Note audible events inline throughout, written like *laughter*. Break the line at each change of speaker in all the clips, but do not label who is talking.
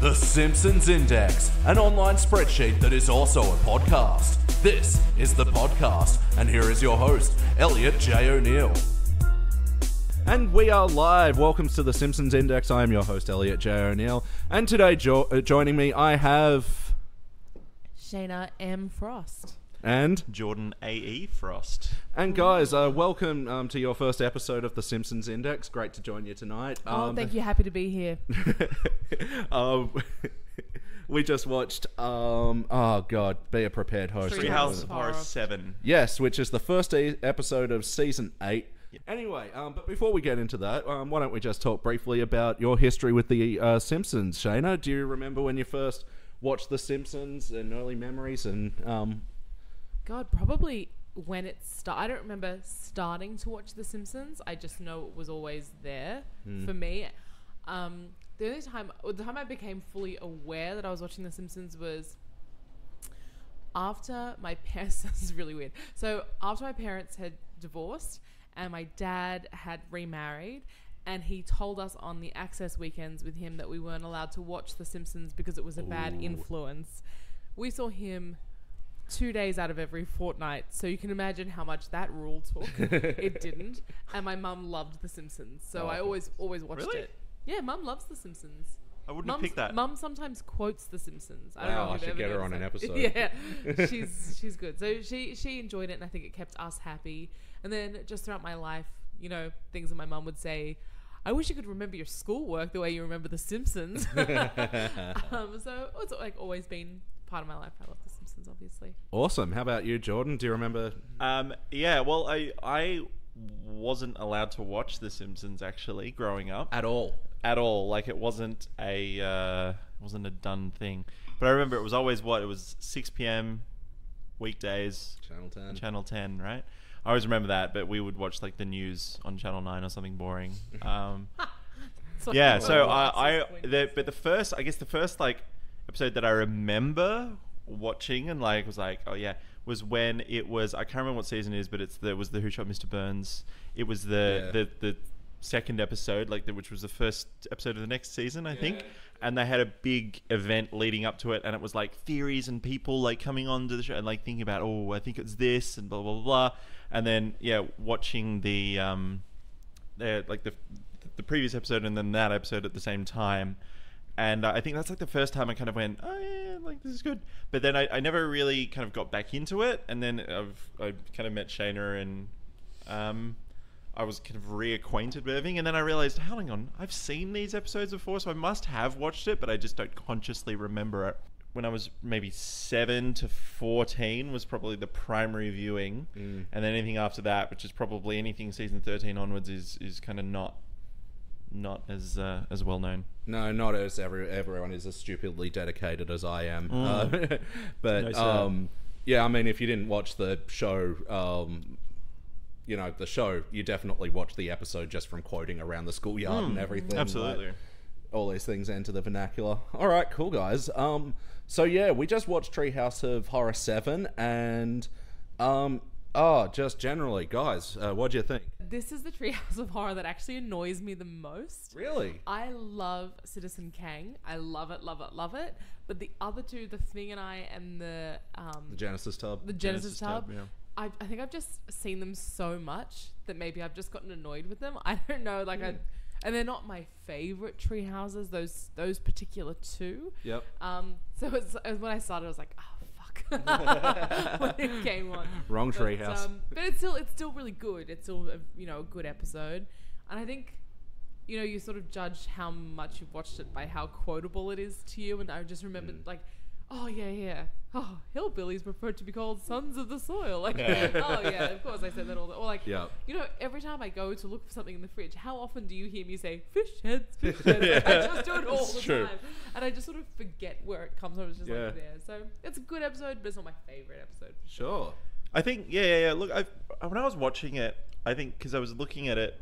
The Simpsons Index, an online spreadsheet that is also a podcast. This is the podcast, and here is your host, Elliot J. O'Neill.
And we are live. Welcome to the Simpsons Index. I am your host, Elliot J. O'Neill. And today, jo- uh, joining me, I have.
Shayna M. Frost.
And.
Jordan A.E. Frost.
And guys, uh, welcome um, to your first episode of the Simpsons Index. Great to join you tonight.
Oh,
Um,
thank you. Happy to be here. *laughs*
um, *laughs* we just watched. Um, oh, God. Be a prepared host.
Treehouse
Treehouse
of
of Horror
Horror.
7.
Yes, which is the first e- episode of season eight. Anyway, um, but before we get into that, um, why don't we just talk briefly about your history with the uh, Simpsons, Shayna? Do you remember when you first watched The Simpsons and early memories? And um,
God, probably when it started. I don't remember starting to watch The Simpsons. I just know it was always there for me. Um, the only time, the time I became fully aware that I was watching The Simpsons was after my *laughs* parents. this is really weird. So after my parents had divorced and my dad had remarried. And he told us on the access weekends with him that we weren't allowed to watch The Simpsons because it was a bad influence. We saw him two days out of every fortnight. So you can imagine how much that rule took. *laughs* it didn't. And my mum loved The Simpsons. So I always, always watched
Really?
it. Yeah, mum loves The Simpsons.
I wouldn't
Mum's,
have picked that.
Mum sometimes quotes The Simpsons. I don't
Wow,
know.
I should get her on an episode. *laughs*
yeah, *laughs* she's she's good. So she she enjoyed it, and I think it kept us happy. And then just throughout my life, you know, things that my mum would say. I wish you could remember your schoolwork the way you remember The Simpsons. um, so it's like always been part of my life. I love The Simpsons, obviously.
awesome. How about you, Jordan? Do you remember?
Um, yeah, well, I I wasn't allowed to watch The Simpsons actually growing up
At all.
at all. Like it wasn't a uh, it wasn't a done thing. But I remember it was always what it was 6 p.m. weekdays,
Channel 10.
Channel 10, right? I always remember that. But we would watch like the news on Channel 9 or something boring. *laughs* Um, *laughs* yeah so i i the, but the first i guess the first like episode that i remember watching and like was like oh yeah was when it was i can't remember what season it is but it's the it was the who shot mr burns it was the
Yeah.
the the second episode like the, which was the first episode of the next season i think and they had a big event leading up to it and it was like theories and people like coming on to the show and like thinking about oh i think it's this and blah blah blah, blah. and then yeah watching the um the like the the previous episode and then that episode at the same time. And uh, I think that's like the first time I kind of went, oh yeah, like this is good. But then I, I never really kind of got back into it. And then I've I kind of met Shayna and um, I was kind of reacquainted with everything. And then I realized, hang on, I've seen these episodes before, so I must have watched it, but I just don't consciously remember it. When I was maybe seven to fourteen was probably the primary viewing, and then anything after that, which is probably anything season thirteen onwards, is is kind of not not as uh, as well known.
No, not as every, everyone is as stupidly dedicated as I am. Uh, *laughs* but
No,
um, yeah, I mean, if you didn't watch the show, um, you know, the show, you definitely watched the episode just from quoting around the schoolyard and everything. like,
Absolutely.
all these things enter the vernacular. All right, cool guys. Um, so yeah, we just watched Treehouse of Horror Seven, and um, oh, just generally, guys, uh, what do you think?
This is the treehouse of horror that actually annoys me the most.
Really?
I love Citizen Kang. I love it, love it, love it. But the other two, the Thing and I, and the um,
The Genesis tub.
the Genesis,
Genesis
Tub,
Tub, yeah.
I, I think I've just seen them so much that maybe I've just gotten annoyed with them. *laughs* I don't know, like I, and they're not my favorite tree houses. Those those particular two.
Yep.
Um. So it's, it was when I started, I was like, oh fuck, *laughs* when it *laughs* came on.
Wrong
But,
treehouse.
Um, but it's still it's still really good. It's still a, you know a good episode, and I think you know you sort of judge how much you've watched it by how quotable it is to you. And I just remembered like, oh yeah yeah, oh hillbillies prefer to be called sons of the soil. Like *laughs* oh yeah, of course I said that all the or like
Yeah.
you know every time I go to look for something in the fridge, how often do you hear me say fish heads, fish *laughs* heads? I just do it all
It's
the
true.
time, and I just sort of forget where it comes from. It's just
Yeah.
like there. So it's a good episode, but it's not my favorite episode. For sure.
Sure.
I think yeah, yeah, yeah. Look, I've, uh, when I was watching it, I think because I was looking at it,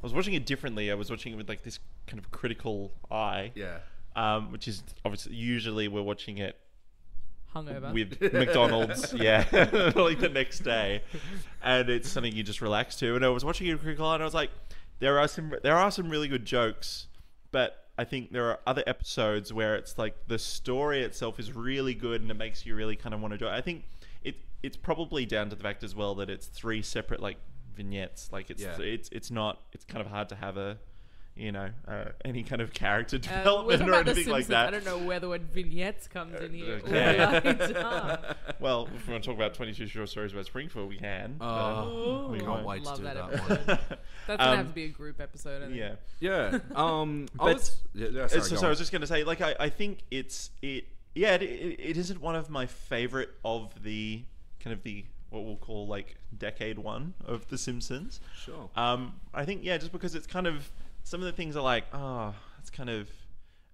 I was watching it differently. I was watching it with like this kind of critical eye,
Yeah.
Um, which is obviously usually we're watching it
Hungover.
with McDonald's, *laughs* yeah, *laughs* like the next day, and it's something you just relax to. And I was watching it with critical and I was like, there are some there are some really good jokes, but I think there are other episodes where it's like the story itself is really good and it makes you really kind of want to do it. I think it it's probably down to the fact as well that it's three separate like vignettes. Like it's
Yeah.
it's it's not it's kind of hard to have a you know uh, any kind of character
Uh,
development
talking
or anything like
that. I don't know where the word vignettes comes in here.
okay.
Right, uh, *laughs*
Well, if we want to talk about 22 short stories about Springfield, we can. but,
Oh,
we
can't
won't.
wait to
Love
do
that
that one. *laughs*
That's gonna
Um,
have to be a group episode. I think.
Yeah.
Yeah. *laughs* Um. I
But-
was, yeah, yeah,
Uh,
sorry,
so, so I was just going to say, like, I, I think it's it. Yeah, it, it, it isn't one of my favorite of the kind of the what we'll call like decade one of The Simpsons.
Sure.
Um, I think yeah, just because it's kind of some of the things are like, oh, it's kind of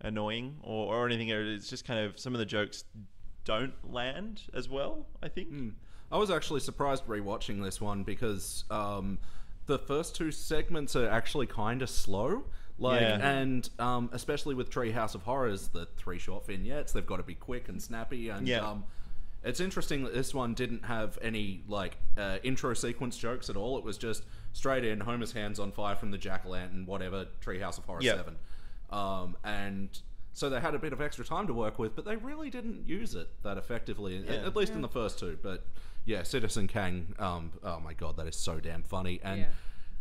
annoying or, or anything. It's just kind of some of the jokes don't land as well. I think.
Hmm. I was actually surprised rewatching this one because um, the first two segments are actually kind of slow. Like,
Yeah.
and um, especially with Treehouse of Horrors, the three short vignettes, they've got to be quick and snappy. And
Yeah.
um, it's interesting that this one didn't have any like uh, intro sequence jokes at all. It was just straight in Homer's hands on fire from the jack o' lantern, whatever Treehouse of Horror
Yeah.
seven, um, and so they had a bit of extra time to work with, but they really didn't use it that effectively,
Yeah.
at least in the first two. But yeah, Citizen Kang, um, oh my god, that is so damn funny, and
Yeah.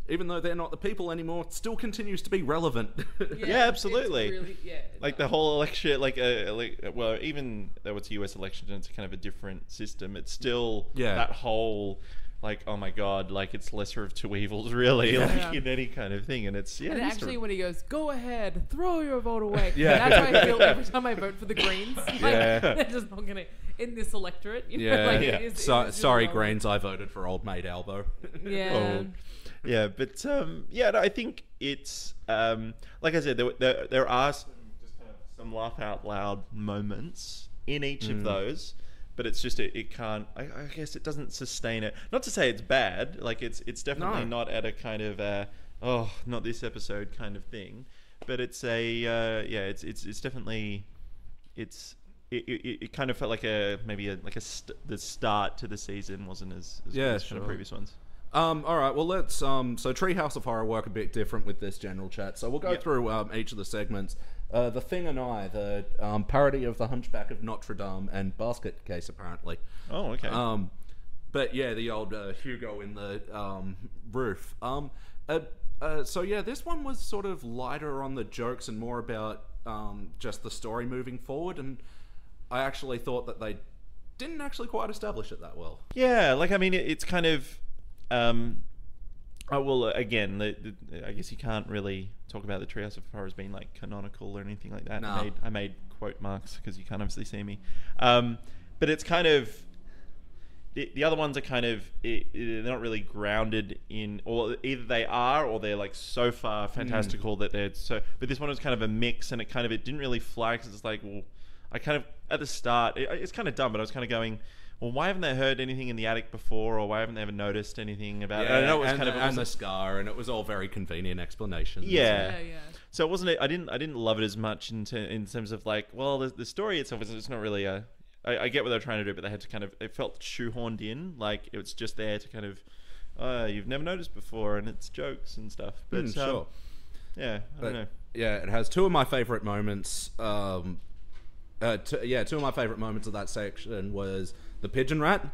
even though they're not the people anymore, it still continues to be relevant. *laughs*
Yeah,
it's
absolutely.
really- yeah, it
like the whole election, like a, like well, even though it's a U.S. election and it's kind of a different system, it's still
Yeah.
that whole like oh my god, like it's lesser of two evils, *laughs* really,
Yeah.
like in any kind of thing, and it's yeah,
and
it is
actually,
true.
when he goes, "Go ahead, throw your vote away," *laughs*
Yeah.
that's how I feel *laughs* every time I vote for the Greens. Like,
Yeah.
they're just not gonna in this electorate. You know,
yeah,
like,
Yeah.
It is,
So,
is
sorry, Greens, I voted for Old Mate Albo.
Yeah,
Oh. yeah, but um, yeah, no, I think it's um, like I said, there, there, there are some, just kind of some laugh out loud moments in each
Mm.
of those, but it's just it, it can't. I, I guess it doesn't sustain it. Not to say it's bad, like it's it's definitely
No.
not at a kind of uh, oh, not this episode kind of thing, but it's a uh, yeah, it's it's it's definitely it's. It, it, it kind of felt like a maybe a like a st- the start to the season wasn't as, as
Yeah,
good as
sure.
previous ones.
Um, all right, well, let's. Um, so, Treehouse of Horror work a bit different with this general chat. So, we'll go
Yep.
through um, each of the segments. Uh, the Thing and I, the um, parody of The Hunchback of Notre Dame and Basket Case, apparently.
Oh, okay.
Um, but yeah, the old uh, Hugo in the um, roof. Um, uh, uh, so yeah, this one was sort of lighter on the jokes and more about um, just the story moving forward. And I actually thought that they didn't actually quite establish it that well.
Yeah, like I mean, it, it's kind of. Um, oh well, uh, again, the, the, I guess you can't really talk about the Treehouse of Horrors being like canonical or anything like that. I made I made quote marks because you can't obviously see me, um, but it's kind of. The, the other ones are kind of i i- they're not really grounded in or either they are or they're like so far fantastical that they're so but this one was kind of a mix and it kind of it didn't really fly because it's like well I kind of at the start it, it's kind of dumb but I was kind of going well why haven't they heard anything in the attic before or why haven't they ever noticed anything about it I know it was
and,
kind of
the,
it
and the scar, and it was all very convenient explanations.
Yeah.
yeah, yeah.
so it wasn't. I didn't. I didn't love it as much in, ter- in terms of like. Well, the, the story itself is it's not really a. I, I get what they're trying to do, but they had to kind of. It felt shoehorned in. Like it was just there to kind of. Uh, you've never noticed before, and it's jokes and stuff. But
Mm,
um,
sure.
Yeah, I
But,
don't know.
yeah, it has two of my favorite moments. Um, uh, t- yeah, two of my favorite moments of that section was the pigeon rat.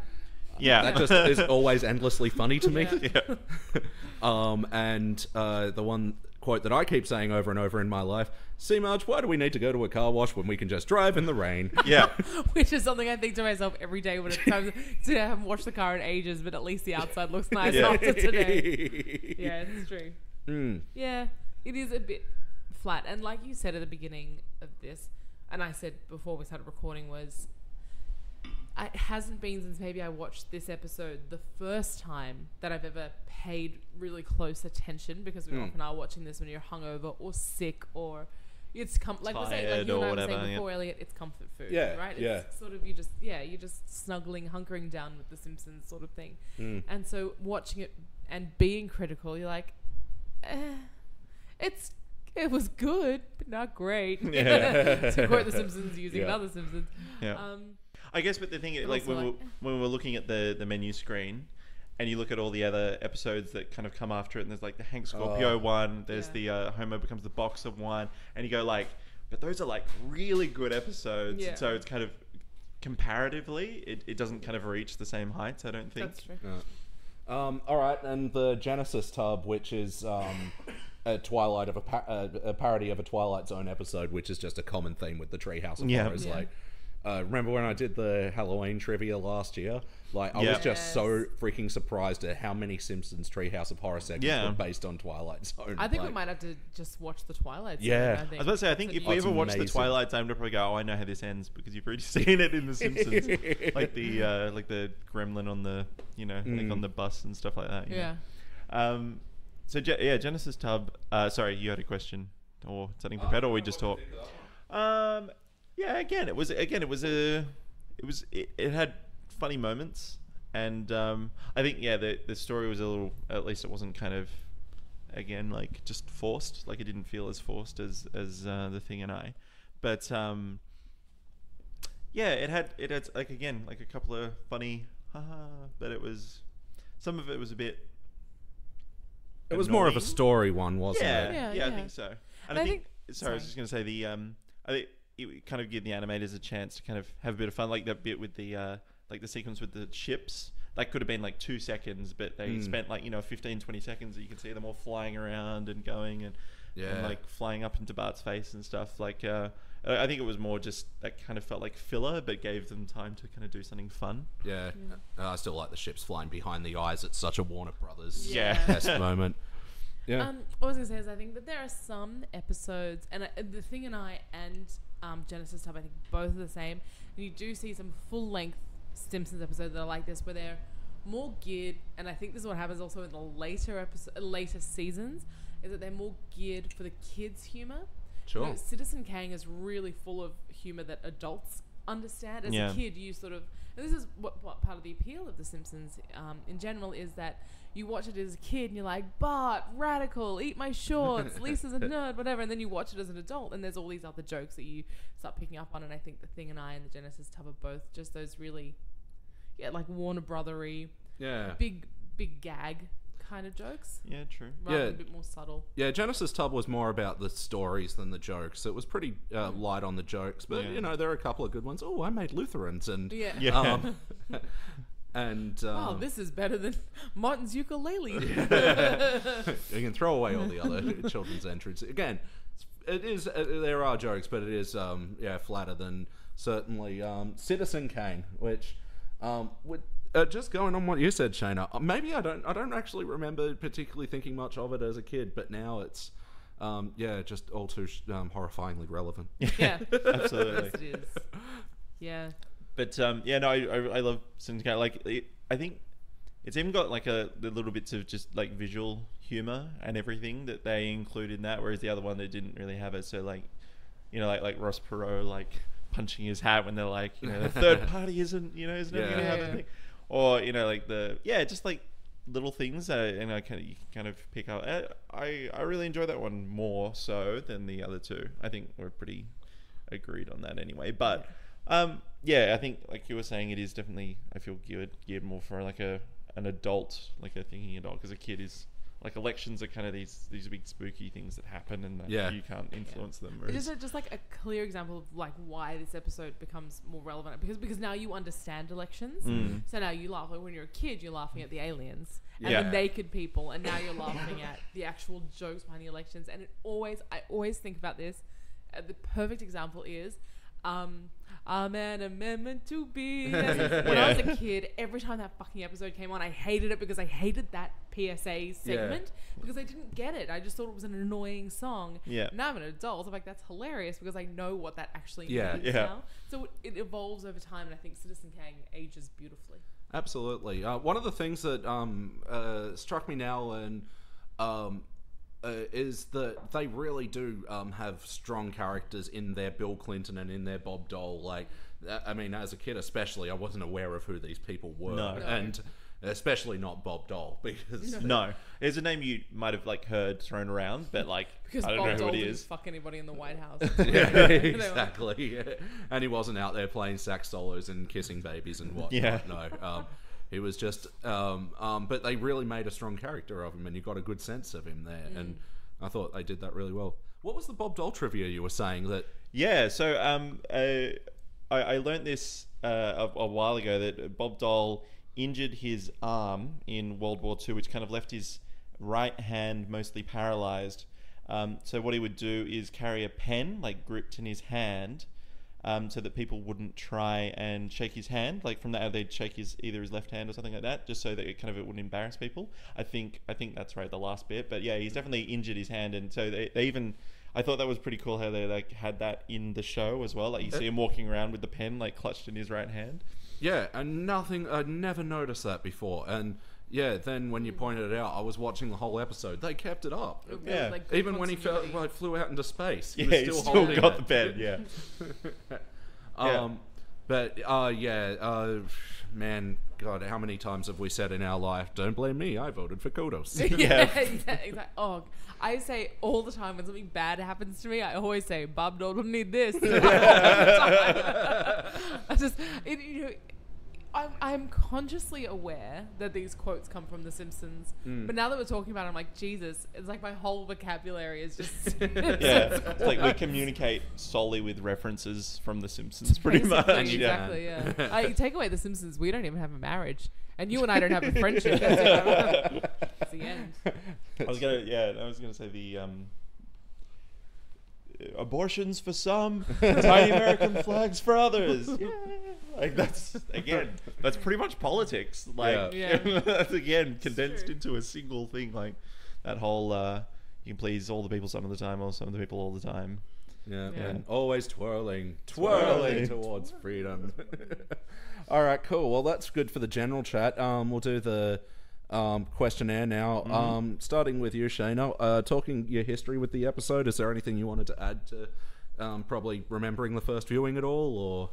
Yeah,
That just is *laughs* always endlessly funny to me.
Yeah.
yeah. *laughs*
um, and uh, the one quote that I keep saying over and over in my life: "See, Marge, why do we need to go to a car wash when we can just drive in the rain?" *laughs*
yeah.
Which is something I think to myself every day when it comes. to I haven't washed the car in ages, but at least the outside looks nice
Yeah.
after today. Yeah, it's true.
Mm.
Yeah, it is a bit flat. And like you said at the beginning of this, and I said before we started recording, was I- it hasn't been since maybe I watched this episode the first time that I've ever paid really close attention because we
Mm.
often are watching this when you're hungover or sick or it's com- like we're saying, like
Tired
you and I were saying
whatever, yeah.
before, Elliot, it's comfort food,
Yeah,
right? It's
yeah.
sort of you just yeah, you're just snuggling, hunkering down with the Simpsons sort of thing.
Mm.
And so watching it and being critical, you're like, eh, it's it was good, but not great. *laughs*
Yeah. *laughs*
to quote The Simpsons *laughs* using
Yeah.
another Simpsons.
Yeah.
Um,
I guess, but the thing is, like when, we,
like-
when we were looking at the the menu screen, and you look at all the other episodes that kind of come after it, and there's like the Hank Scorpio
Oh.
one, there's
Yeah.
the uh, Homo becomes the boxer one, and you go like, but those are like really good episodes.
Yeah.
So it's kind of comparatively, it, it doesn't kind of reach the same heights. I don't think.
That's true.
Yeah. Um, all right, and the Genesis tub, which is um, a Twilight of a, pa- uh, a parody of a Twilight Zone episode, which is just a common theme with the Treehouse of
Yeah.
Horrors.
Yeah.
Like, uh, remember when I did the Halloween trivia last year? Like, I
Yeah.
was just so freaking surprised at how many Simpsons Treehouse of Horror segments
Yeah.
were based on Twilight Zone.
I think
like,
we might have to just watch the Twilight. Zone,
Yeah.
I,
I
think.
I was about to say, I think if we
you-
That's
ever watch the
amazing.
Twilight Zone, we'll probably go, "Oh, I know how this ends," because you've already *laughs* seen it in The Simpsons, *laughs* like the uh, like the gremlin on the you know like
Mm.
on the bus and stuff like that. you
yeah.
Um, so Ge- yeah, Genesis Tub. Uh, sorry, you had a question or something prepared, or we just talk. Um, yeah, again, it was again, it was a, it was it, it had funny moments, and um, I think yeah, the the story was a little. At least it wasn't kind of, again, like just forced. Like it didn't feel as forced as as uh, the thing and I, but um. Yeah, it had it had like again like a couple of funny, haha, but it was some of it was a bit
It was more of a story one, wasn't
Yeah,
it?
yeah,
Yeah,
I think so. And,
And
I,
I
think,
think-
sorry, I was just going to say the um, I think it would kind of give the animators a chance to kind of have a bit of fun, like that bit with the uh, like the sequence with the ships. That could have been like two seconds, but they
Mm.
spent like you know 15, 20 seconds. That you can see them all flying around and going and, and like flying up into Bart's face and stuff. Like uh, I I think it was more just that kind of felt like filler, but gave them time to kind of do something fun.
Yeah. Uh, I still like the ships flying behind the eyes. It's such a Warner Brothers
Yeah.
best *laughs* moment. Yeah.
Um, what I was gonna say is I think that there are some episodes, and uh, the thing and I and um, Genesis Tub, I think both are the same. And you do see some full length Simpsons episodes that are like this, where they're more geared, and I think this is what happens also in the later episode, later seasons, is that they're more geared for the kids' humor. You know,
Sure.
Citizen Kang is really full of humor that adults understand. As
Yeah.
a kid, you sort of, and this is what, what part of the appeal of The Simpsons um, in general is that you watch it as a kid and you're like, Bart, radical, eat my shorts, Lisa's a *laughs* nerd, whatever. And then you watch it as an adult and there's all these other jokes that you start picking up on. And I think The Thing and I and the Genesis Tub are both just those really, yeah, like Warner Brothery,
Yeah.
big, big gag kind of jokes.
Yeah, true.
Rather
Yeah.
than a bit more subtle.
Yeah, Genesis Tub was more about the stories than the jokes. It was pretty uh, light on the jokes, but
Yeah.
you know there are a couple of good ones. Oh, I made Lutherans, and
Yeah.
Yeah.
um, *laughs* *laughs* and um,
Oh, this is better than *laughs* Martin's ukulele. *laughs* *laughs*
you can throw away all the other children's entries. Again, it is uh, there are jokes, but it is um, yeah flatter than certainly um, Citizen Kang, which um, would. Uh, just going on what you said, Shayna. uh, Maybe I don't. I don't actually remember particularly thinking much of it as a kid, but now it's, um, yeah, just all too sh- um, horrifyingly relevant.
yeah.
Absolutely.
Yes, it is. Yeah.
But um, yeah, no, I, I, I love Syndicate. Like, it, I think it's even got like a the little bits of just like visual humor and everything that they include in that, whereas the other one they didn't really have it. So like, you know, like like Ross Perot like punching his hat when they're like, you know, the third *laughs* party isn't, you know, isn't
Yeah.
gonna have
Yeah.
a or you know, like the yeah, just like little things that and I kind of you can kind of pick up. Uh, I I really enjoy that one more so than the other two. I think we're pretty agreed on that anyway. But um, yeah, I think like you were saying, it is definitely I feel geared geared more for like a an adult, like a thinking adult, because a kid is like elections are kind of these these big spooky things that happen and that
Yeah.
you can't influence them.
It's
Whereas,
just, a, just like a clear example of like why this episode becomes more relevant because because now you understand elections.
Mm.
So now you laugh. Like when you're a kid, you're laughing at the aliens and
Yeah.
the naked people, and now you're laughing at the actual jokes behind the elections. And it always, I always think about this. Uh, the perfect example is. Um, I'm an amendment to be. *laughs* When I was a kid, every time that fucking episode came on, I hated it because I hated that PSA segment because I didn't get it. I just thought it was an annoying song.
Yeah.
Now I'm an adult. I'm like, that's hilarious because I know what that actually
Yeah.
means
Yeah.
now. So it, it evolves over time, and I think Citizen Kang ages beautifully.
Absolutely. Uh, one of the things that um, uh, struck me now and um, uh, is that they really do um, have strong characters in their Bill Clinton and in their Bob Dole. Like, uh, I mean, as a kid especially, I wasn't aware of who these people were,
No. No.
and especially not Bob Dole because
no, it's a name you might have like heard thrown around, but like *laughs*
Because
I don't
Bob
know
Dole
who it
didn't
is.
fuck anybody in the White House. *laughs*
yeah, *laughs*
They were-
exactly. And he wasn't out there playing sax solos and kissing babies and what.
Yeah.
No. Um, He was just, um, um, but they really made a strong character of him, and you got a good sense of him there. And I thought they did that really well. What was the Bob Dole trivia you were saying that?
Yeah, so um, uh, I, I learned this uh, a, a while ago that Bob Dole injured his arm in World War II, which kind of left his right hand mostly paralyzed. Um, so what he would do is carry a pen like gripped in his hand, um, so that people wouldn't try and shake his hand. Like from that, they'd shake his either his left hand or something like that, just so that it kind of it wouldn't embarrass people. I think I think that's right, the last bit. But yeah, he's definitely injured his hand, and so they, they even. I thought that was pretty cool how they like had that in the show as well. Like you see him walking around with the pen like clutched in his right hand.
Yeah, and nothing. I'd never noticed that before. And yeah, then when you pointed it out, I was watching the whole episode. They kept it up.
It
Yeah.
like,
Even when he fell, like, flew out into space, he
Yeah,
was
he
still,
still,
holding
got
it.
the pen. Yeah. *laughs* Yeah.
Um, but uh, yeah, uh, man, God, how many times have we said in our life, "Don't blame me, I voted for Kodos." *laughs*
Yeah. *laughs*
exactly. Oh, I say all the time when something bad happens to me, I always say, "Bob don't need this." All the time. I just, it, you know, I'm, I'm consciously aware that these quotes come from The Simpsons, but now that we're talking about, it, I'm like, Jesus, it's like my whole vocabulary is just. *laughs* *laughs*
yeah, it's like we communicate solely with references from The Simpsons, pretty much.
Basically,
Yeah.
exactly, yeah. I take away The Simpsons, we don't even have a marriage. And you and I don't have a *laughs* friendship. That's it. That's the end.
I was gonna, yeah, I was gonna say the um, abortions for some, tiny American flags for others. *laughs* Yeah. Like that's again, that's pretty much politics. Like
Yeah. Yeah. *laughs*
that's again condensed into a single thing. Like that whole uh, you can please all the people some of the time, or some of the people all the time.
Yeah,
Yeah.
and always twirling, twirling
Twirling.
towards freedom. *laughs* All right, cool. Well, that's good for the general chat. Um, we'll do the um, questionnaire now. Um, starting with you, Shayna. Uh, talking your history with the episode. Is there anything you wanted to add to um, probably remembering the first viewing at all, or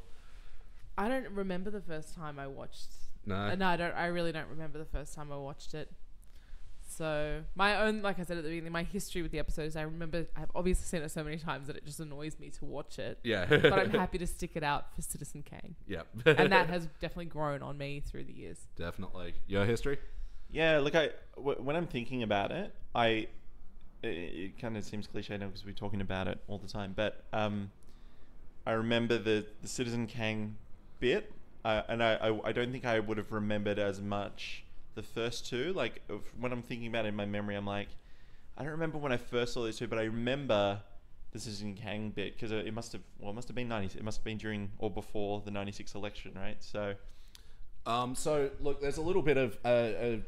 I don't remember the first time I watched.
no?
Uh, no, I don't. I really don't remember the first time I watched it. So my own, like I said at the beginning, my history with the episode is I remember I've obviously seen it so many times that it just annoys me to watch it.
Yeah,
But I'm happy to stick it out for Citizen Kang,
yeah,
and that *laughs* has definitely grown on me through the years.
definitely your history.
Yeah, look, I w- when I'm thinking about it, I it, it kind of seems cliche now because we're talking about it all the time, but um, I remember the the Citizen Kang bit, uh, and I, I I don't think I would have remembered as much the first two. Like when I'm thinking about it in my memory, I'm like, I don't remember when I first saw these two, but I remember the Citizen Kang bit because it must have well, it must have been ninety. It must have been during or before the '96 election, right? So
Um, so look, there's a little bit of uh, a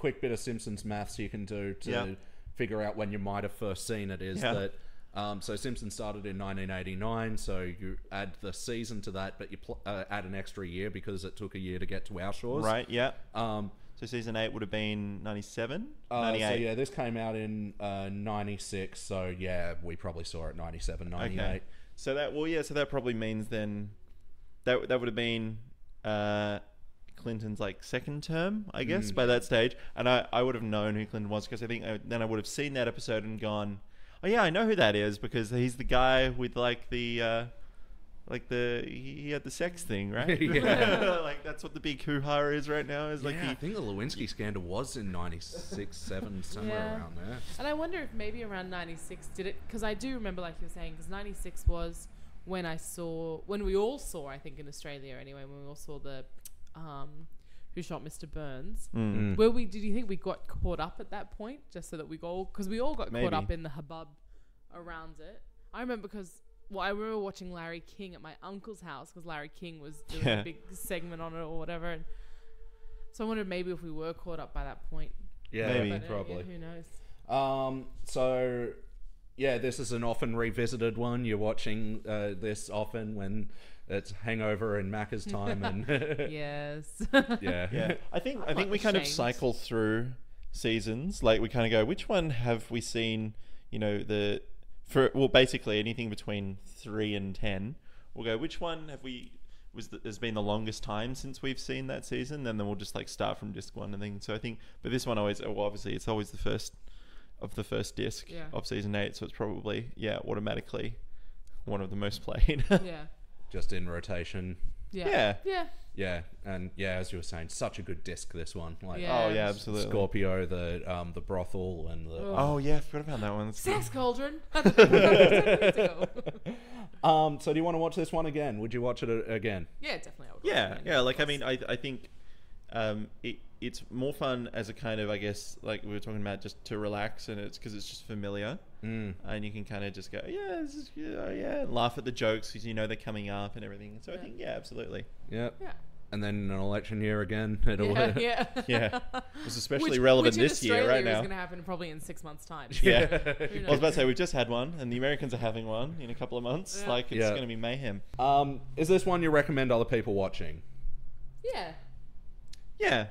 quick bit of Simpsons maths you can do to
Yeah.
figure out when you might have first seen it. Is
Yeah.
that um, so? Simpsons started in 1989, so you add the season to that, but you pl- uh, add an extra year because it took a year to get to our shores.
right, yeah.
Um,
So season eight would have been 97,
uh,
98.
so yeah, this came out in uh, 96, so yeah, we probably saw it 97, 98.
Okay. So that well, yeah. So that probably means then that that would have been uh, Clinton's like second term, I guess,
Mm.
by that stage. And I, I would have known who Clinton was because I think I, then I would have seen that episode and gone, oh yeah, I know who that is because he's the guy with like the. Uh, like the he he had the sex thing, *laughs* right?
Yeah. *laughs*
like that's what the big hoo ha is right now. Is like
yeah, I think the Lewinsky scandal was in 96, 7, *laughs* somewhere
Yeah.
around there.
And I wonder if maybe around 96 did it because I do remember like you were saying because 96 was when I saw when we all saw I think in Australia anyway when we all saw the um who shot Mr. Burns.
Mm.
Where we did you think we got caught up at that point just so that we all because we all got
Maybe.
caught up in the hubbub around it. I remember because well I remember watching Larry King at my uncle's house because Larry King was doing
Yeah.
a big segment on it or whatever. And so I wondered maybe if we were caught up by that point.
Yeah,
Maybe.
But, uh, yeah,
probably.
who knows?
Um, so yeah, this is an often revisited one. You're watching uh, this often when it's Hangover and Macca's time, and *laughs*
yes. *laughs*
yeah,
yeah i think i
I'm
think
not
we kind of cycle through seasons like we kind of go which one have we seen you know the for well basically anything between 3 and 10 we'll go which one have we was the, has been the longest time since we've seen that season and then we'll just like start from disc one and then so i think but this one always well, obviously it's always the first of the first disc
Yeah.
of season 8 so it's probably yeah automatically one of the most played
yeah. *laughs*
just in rotation.
Yeah.
Yeah.
Yeah.
Yeah, and yeah, as you were saying, such a good disc. This one, like
Yeah.
Oh yeah, absolutely.
Scorpio, the um, the brothel, and the
Oh yeah, I forgot about that one. That's-
Sex cauldron. *laughs* yeah, *laughs*
um. So, do you want to watch this one again? Would you watch it a- again?
Yeah, definitely. I would
Yeah,
recommend
yeah. Like I mean, I I think um, it it's more fun as a kind of I guess like we were talking about just to relax and it's because it's just familiar
Mm.
and you can kind of just go yeah this is yeah yeah and laugh at the jokes because you know they're coming up and everything. So I think yeah, absolutely.
Yep.
Yeah.
And then an election year again, *laughs* *laughs* it'll.
Yeah, yeah.
Yeah, *laughs* it's especially
Which-
relevant
which in
this year
Australia
right
is
now.
going to happen probably in six months' time.
Yeah. I was about to say we've just had one, and the Americans are having one in a couple of months.
Yeah.
Like it's
Yeah.
going to be mayhem.
Um, is this one you recommend other people watching?
Yeah.
Yeah,
I'd say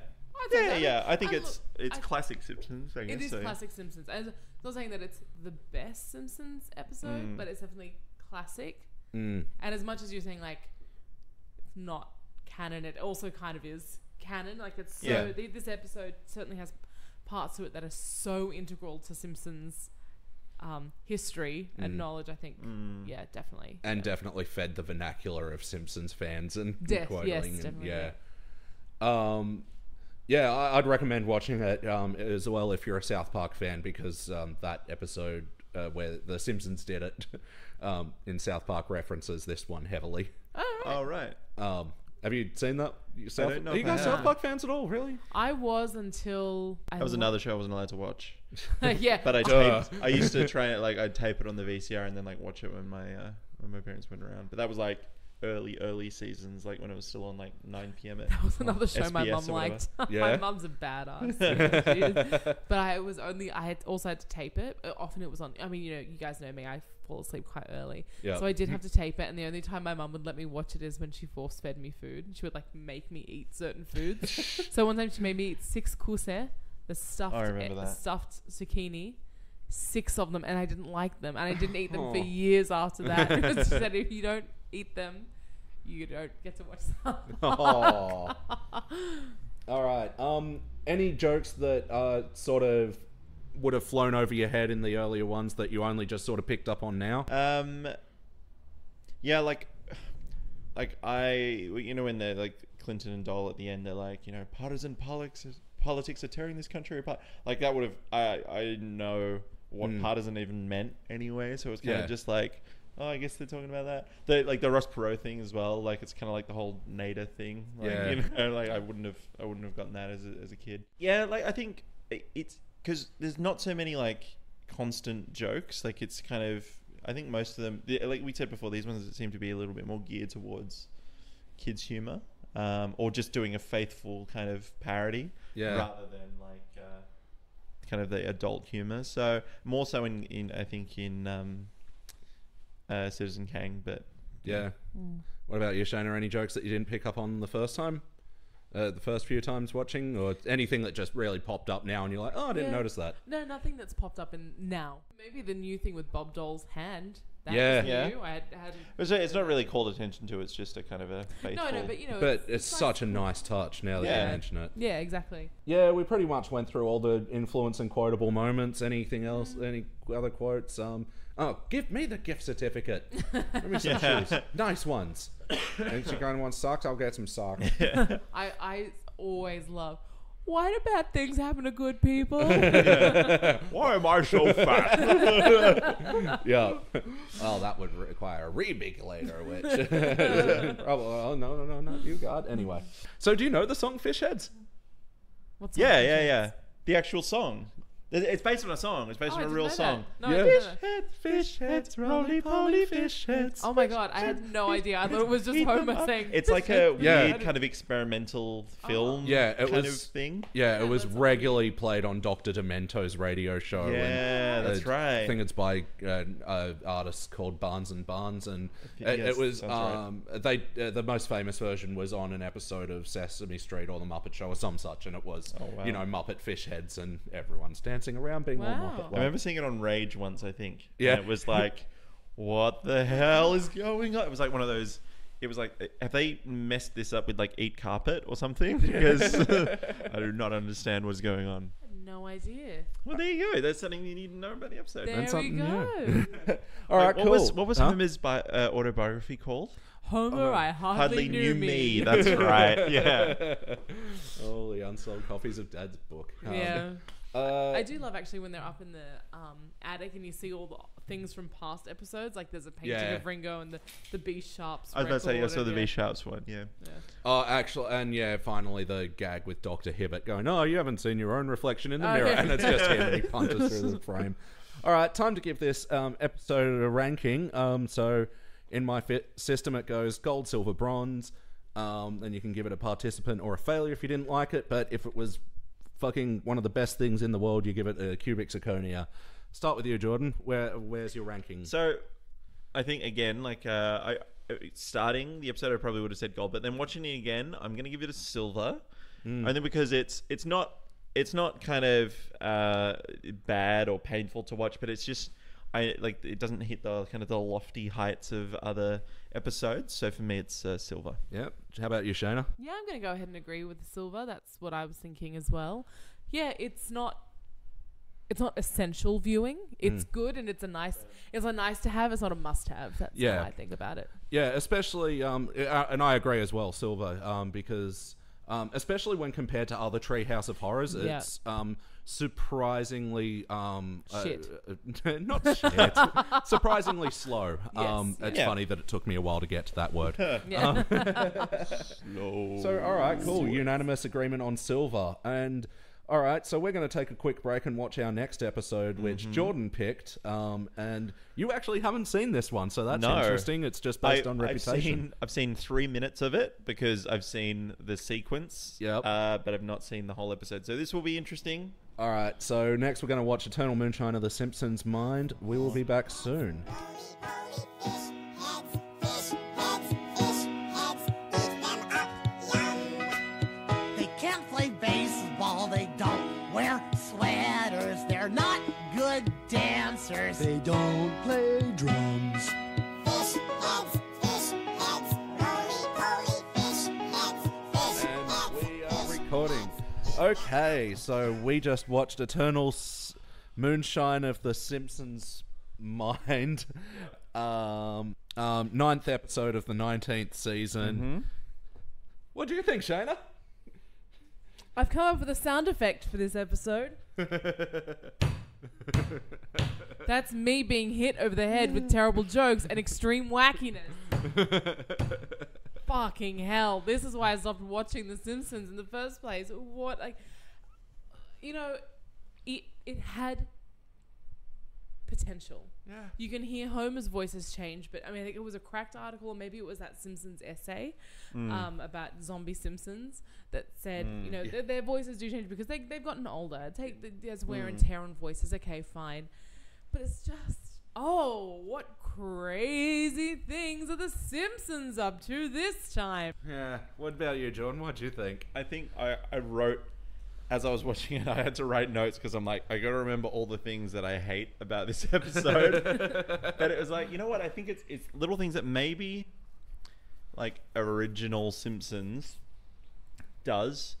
yeah,
so.
yeah. I think
And
it's
look,
it's
I-
classic Simpsons. I guess
It is
so.
classic Simpsons. I'm not saying that it's the best Simpsons episode,
Mm.
but it's definitely classic.
Mm.
And as much as you're saying like it's not canon, it also kind of is canon. Like it's so
Yeah.
th- this episode certainly has parts to it that are so integral to Simpsons um, history and
Mm.
knowledge. I think,
Mm.
yeah, definitely.
And
yeah.
definitely fed the vernacular of Simpsons fans and
Def-
quoting.
yes,
and-
definitely,
yeah. Um, yeah, I- I'd recommend watching it um, as well if you're a South Park fan because um, that episode uh, where the Simpsons did it *laughs* um, in South Park references this one heavily.
Oh, right.
Oh.
Um, have you seen that? You South,
don't know
are you
if I
guys
have.
South Park fans at all? Really?
I was until I
That was
wa-
another show I wasn't allowed to watch. *laughs*
yeah,
But I
Duh.
taped. I used to try it like I'd tape it on the VCR and then like watch it when my uh, when my parents went around. But that was like early early seasons, like when it was still on like 9 p.m. At *laughs*
That was another show my
SBS
mum
or
liked. *laughs*
Yeah?
my mum's a badass. *laughs* But I was only I had also had to tape it. Uh, Often it was on. I mean, you know, you guys know me. I fall asleep quite early,
Yeah.
so I did have to tape it. And the only time my mum would let me watch it is when she force fed me food. She would like make me eat certain foods. so one time she made me eat six kuse, the stuffed
I
eh,
that.
stuffed zucchini. Six of them, and I didn't like them, and I didn't eat them for
Oh.
years after that. It was said if you don't eat them, you don't get to watch them. *laughs*
Oh. *laughs* All right. Um, any jokes that uh, sort of would have flown over your head in the earlier ones that you only just sort of picked up on now?
Um, yeah, like, like I, you know, when they're like Clinton and Dole at the end, they're like, you know, partisan politics, politics are tearing this country apart. Like that would have, I, I didn't know what
Mm.
partisan even meant anyway, so it's kind
Yeah.
of just like, oh, I guess they're talking about that. The like the Ross Perot thing as well. Like it's kind of like the whole Nader thing. Like,
Yeah.
you *laughs* know, like I wouldn't have, I wouldn't have gotten that as a, as a kid. Yeah, like I think it's because there's not so many like constant jokes. Like it's kind of, I think most of them, like we said before, these ones seem to be a little bit more geared towards kids' humor, um, or just doing a faithful kind of parody,
Yeah.
rather than like uh, kind of the adult humor. So more so in, in I think in um, uh, Citizen Kang, but
Yeah. What about you, Shayna? Any jokes that you didn't pick up on the first time? Uh, the first few times watching, or anything that just really popped up now, and you're like, "Oh, I didn't
Yeah.
notice that."
No, nothing that's popped up in now. Maybe the new thing with Bob Dole's hand. That
Yeah.
Yeah.
new. I had, hadn't.
it's, it's not really called attention to. It's just a kind of a faithful.
No, no, but you know.
But it's such a nice touch now that
Yeah.
you mention it.
Yeah, exactly.
Yeah, we pretty much went through all the influence and quotable moments. Anything else? Any other quotes? Um, oh, give me the gift certificate. Give me *laughs* some
Yeah.
shoes. Nice ones. and she kind of wants socks? I'll get some socks. *laughs*
I I always love. Why do bad things happen to good people? *laughs*
Why am I so fat?
yeah. Oh, that would require a rebigulator, which. oh, no, no, no, not you, God. Anyway. So, do you know the song Fish Heads?
What's
yeah,
on
yeah,
the
yeah. The actual song. It- It's based on a song. It's based
Oh,
on a
didn't
real
know that.
song.
No, I
Yeah.
didn't
Fish
know that.
heads, fish heads, roly poly fish heads.
Oh my god, I had no idea. I thought it was just
Eat them
Homer
up.
saying.
It's like a
Yeah.
weird kind of experimental film
Yeah, it
kind
was-
of thing.
Yeah, it was
that's
regularly played on Dr. Demento's radio show. and,
Yeah, that's
uh,
right.
I think it's by an uh, artist called Barnes and Barnes, and
think-
it,
yes,
it was
sounds right.
um, they uh, the most famous version was on an episode of Sesame Street or the Muppet Show or some such, and it was
Oh, wow.
you know Muppet fish heads and everyone's dancing around being all
Wow.
Muppet.
I remember seeing it on Rage once, I think.
Yeah.
And it was like, what the hell is going on? It was like one of those. It was like, have they messed this up with like eat carpet or something? *laughs* Because *laughs* I do not understand what's going on.
no idea.
Well, there you go. That's something you need to know about the episode.
There
That's
we
something
go.
new. *laughs* All right,
Like, what
cool.
was what was
Huh?
Homer's bi- uh, autobiography called?
Homer, I hardly, knew, me.
That's right. Yeah.
All the unsold copies of Dad's book. Um,
yeah.
Uh,
I do love actually when they're up in the um, attic and you see all the things from past episodes. Like there's a painting
Yeah.
of Ringo and the, the Be Sharps.
I was about to say I
record
saw the
and Be
Sharps one. Yeah.
Yeah.
Oh, actually, and yeah, finally the gag with Doctor Hibbert going, "Oh, you haven't seen your own reflection in the
Oh,
mirror,"
yeah.
and it's just him and he *laughs* punches through the frame. All right, time to give this um, episode a ranking. Um, so, in my fit system, it goes gold, silver, bronze. Um, then you can give it a participant or a failure if you didn't like it. But if it was fucking one of the best things in the world, you give it a cubic zirconia. Start with you, Jordan. Where where's your ranking?
So, I think again, like uh, I starting the episode, I probably would have said gold, but then watching it again, I'm gonna give it a silver, only because it's it's not it's not kind of uh, bad or painful to watch, but it's just I like it doesn't hit the kind of the lofty heights of other episodes. So for me, it's uh, silver.
Yep. How about you, Shayna?
Yeah, I'm going to go ahead and agree with the silver. That's what I was thinking as well. Yeah, it's not it's not essential viewing. It's good and it's a nice it's a nice to have. It's not a must have. That's
Yeah.
how I think about it.
Yeah, especially, um, uh, and I agree as well, Silver, um, because um, especially when compared to other Treehouse of Horrors,
Yeah.
it's um, surprisingly um, uh,
Shit.
uh, *laughs* not shit, *laughs* surprisingly slow. Um,
Yes.
it's
Yeah.
funny that it took me a while to get to that word. *laughs*
Yeah.
No.
So, all right, cool. Unanimous agreement on silver. And, all right, so we're going to take a quick break and watch our next episode, which
Mm-hmm.
Jordan picked. Um, and you actually haven't seen this one, so that's
No.
interesting. It's just based
I,
on
I've
reputation.
seen I've seen three minutes of it because I've seen the sequence.
Yep.
Uh, but I've not seen the whole episode. So this will be interesting.
All right, so next we're going to watch Eternal Moonshine of the Simpsons Mind. We will be back soon.
Wear sweaters, they're not good dancers.
They don't play drums.
And we are recording. Okay, so we just watched Eternal S- Moonshine of the Simpsons Mind. *laughs* Um, um, ninth episode of the 19th season. What do you think, Shayna?
I've come up with a sound effect for this episode. *laughs* That's me being hit over the head with terrible jokes and extreme wackiness. *laughs* Fucking hell. This is why I stopped watching The Simpsons in the first place. What, like, you know, it, it had potential.
Yeah.
You can hear Homer's voices change, but I mean, I think it was a cracked article, or maybe it was that Simpsons essay mm. um, about zombie Simpsons that said, mm, you know, their, their voices do change because they, they've gotten older. Take the, There's wear and mm. tear on voices. Okay, fine. But it's just, oh, what crazy things are the Simpsons up to this time?
Yeah. What about you, John? What do you think?
I think I, I wrote as I was watching it. I had to write notes because I'm like I got to remember all the things that I hate about this *laughs* episode. *laughs* but it was like you know what? I think it's it's little things that maybe like original Simpsons does,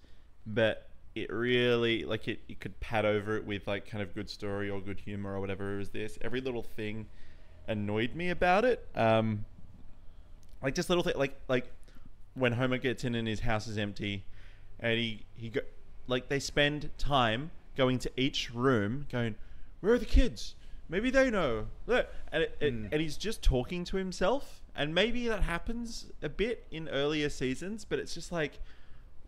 but it really like it, it could pad over it with like kind of good story or good humor or whatever it was this every little thing annoyed me about it um like just little thing like like when homer gets in and his house is empty and he he go like they spend time going to each room going where are the kids? Maybe they know. Look," and it, it, hmm. and he's just talking to himself and maybe that happens a bit in earlier seasons but it's just like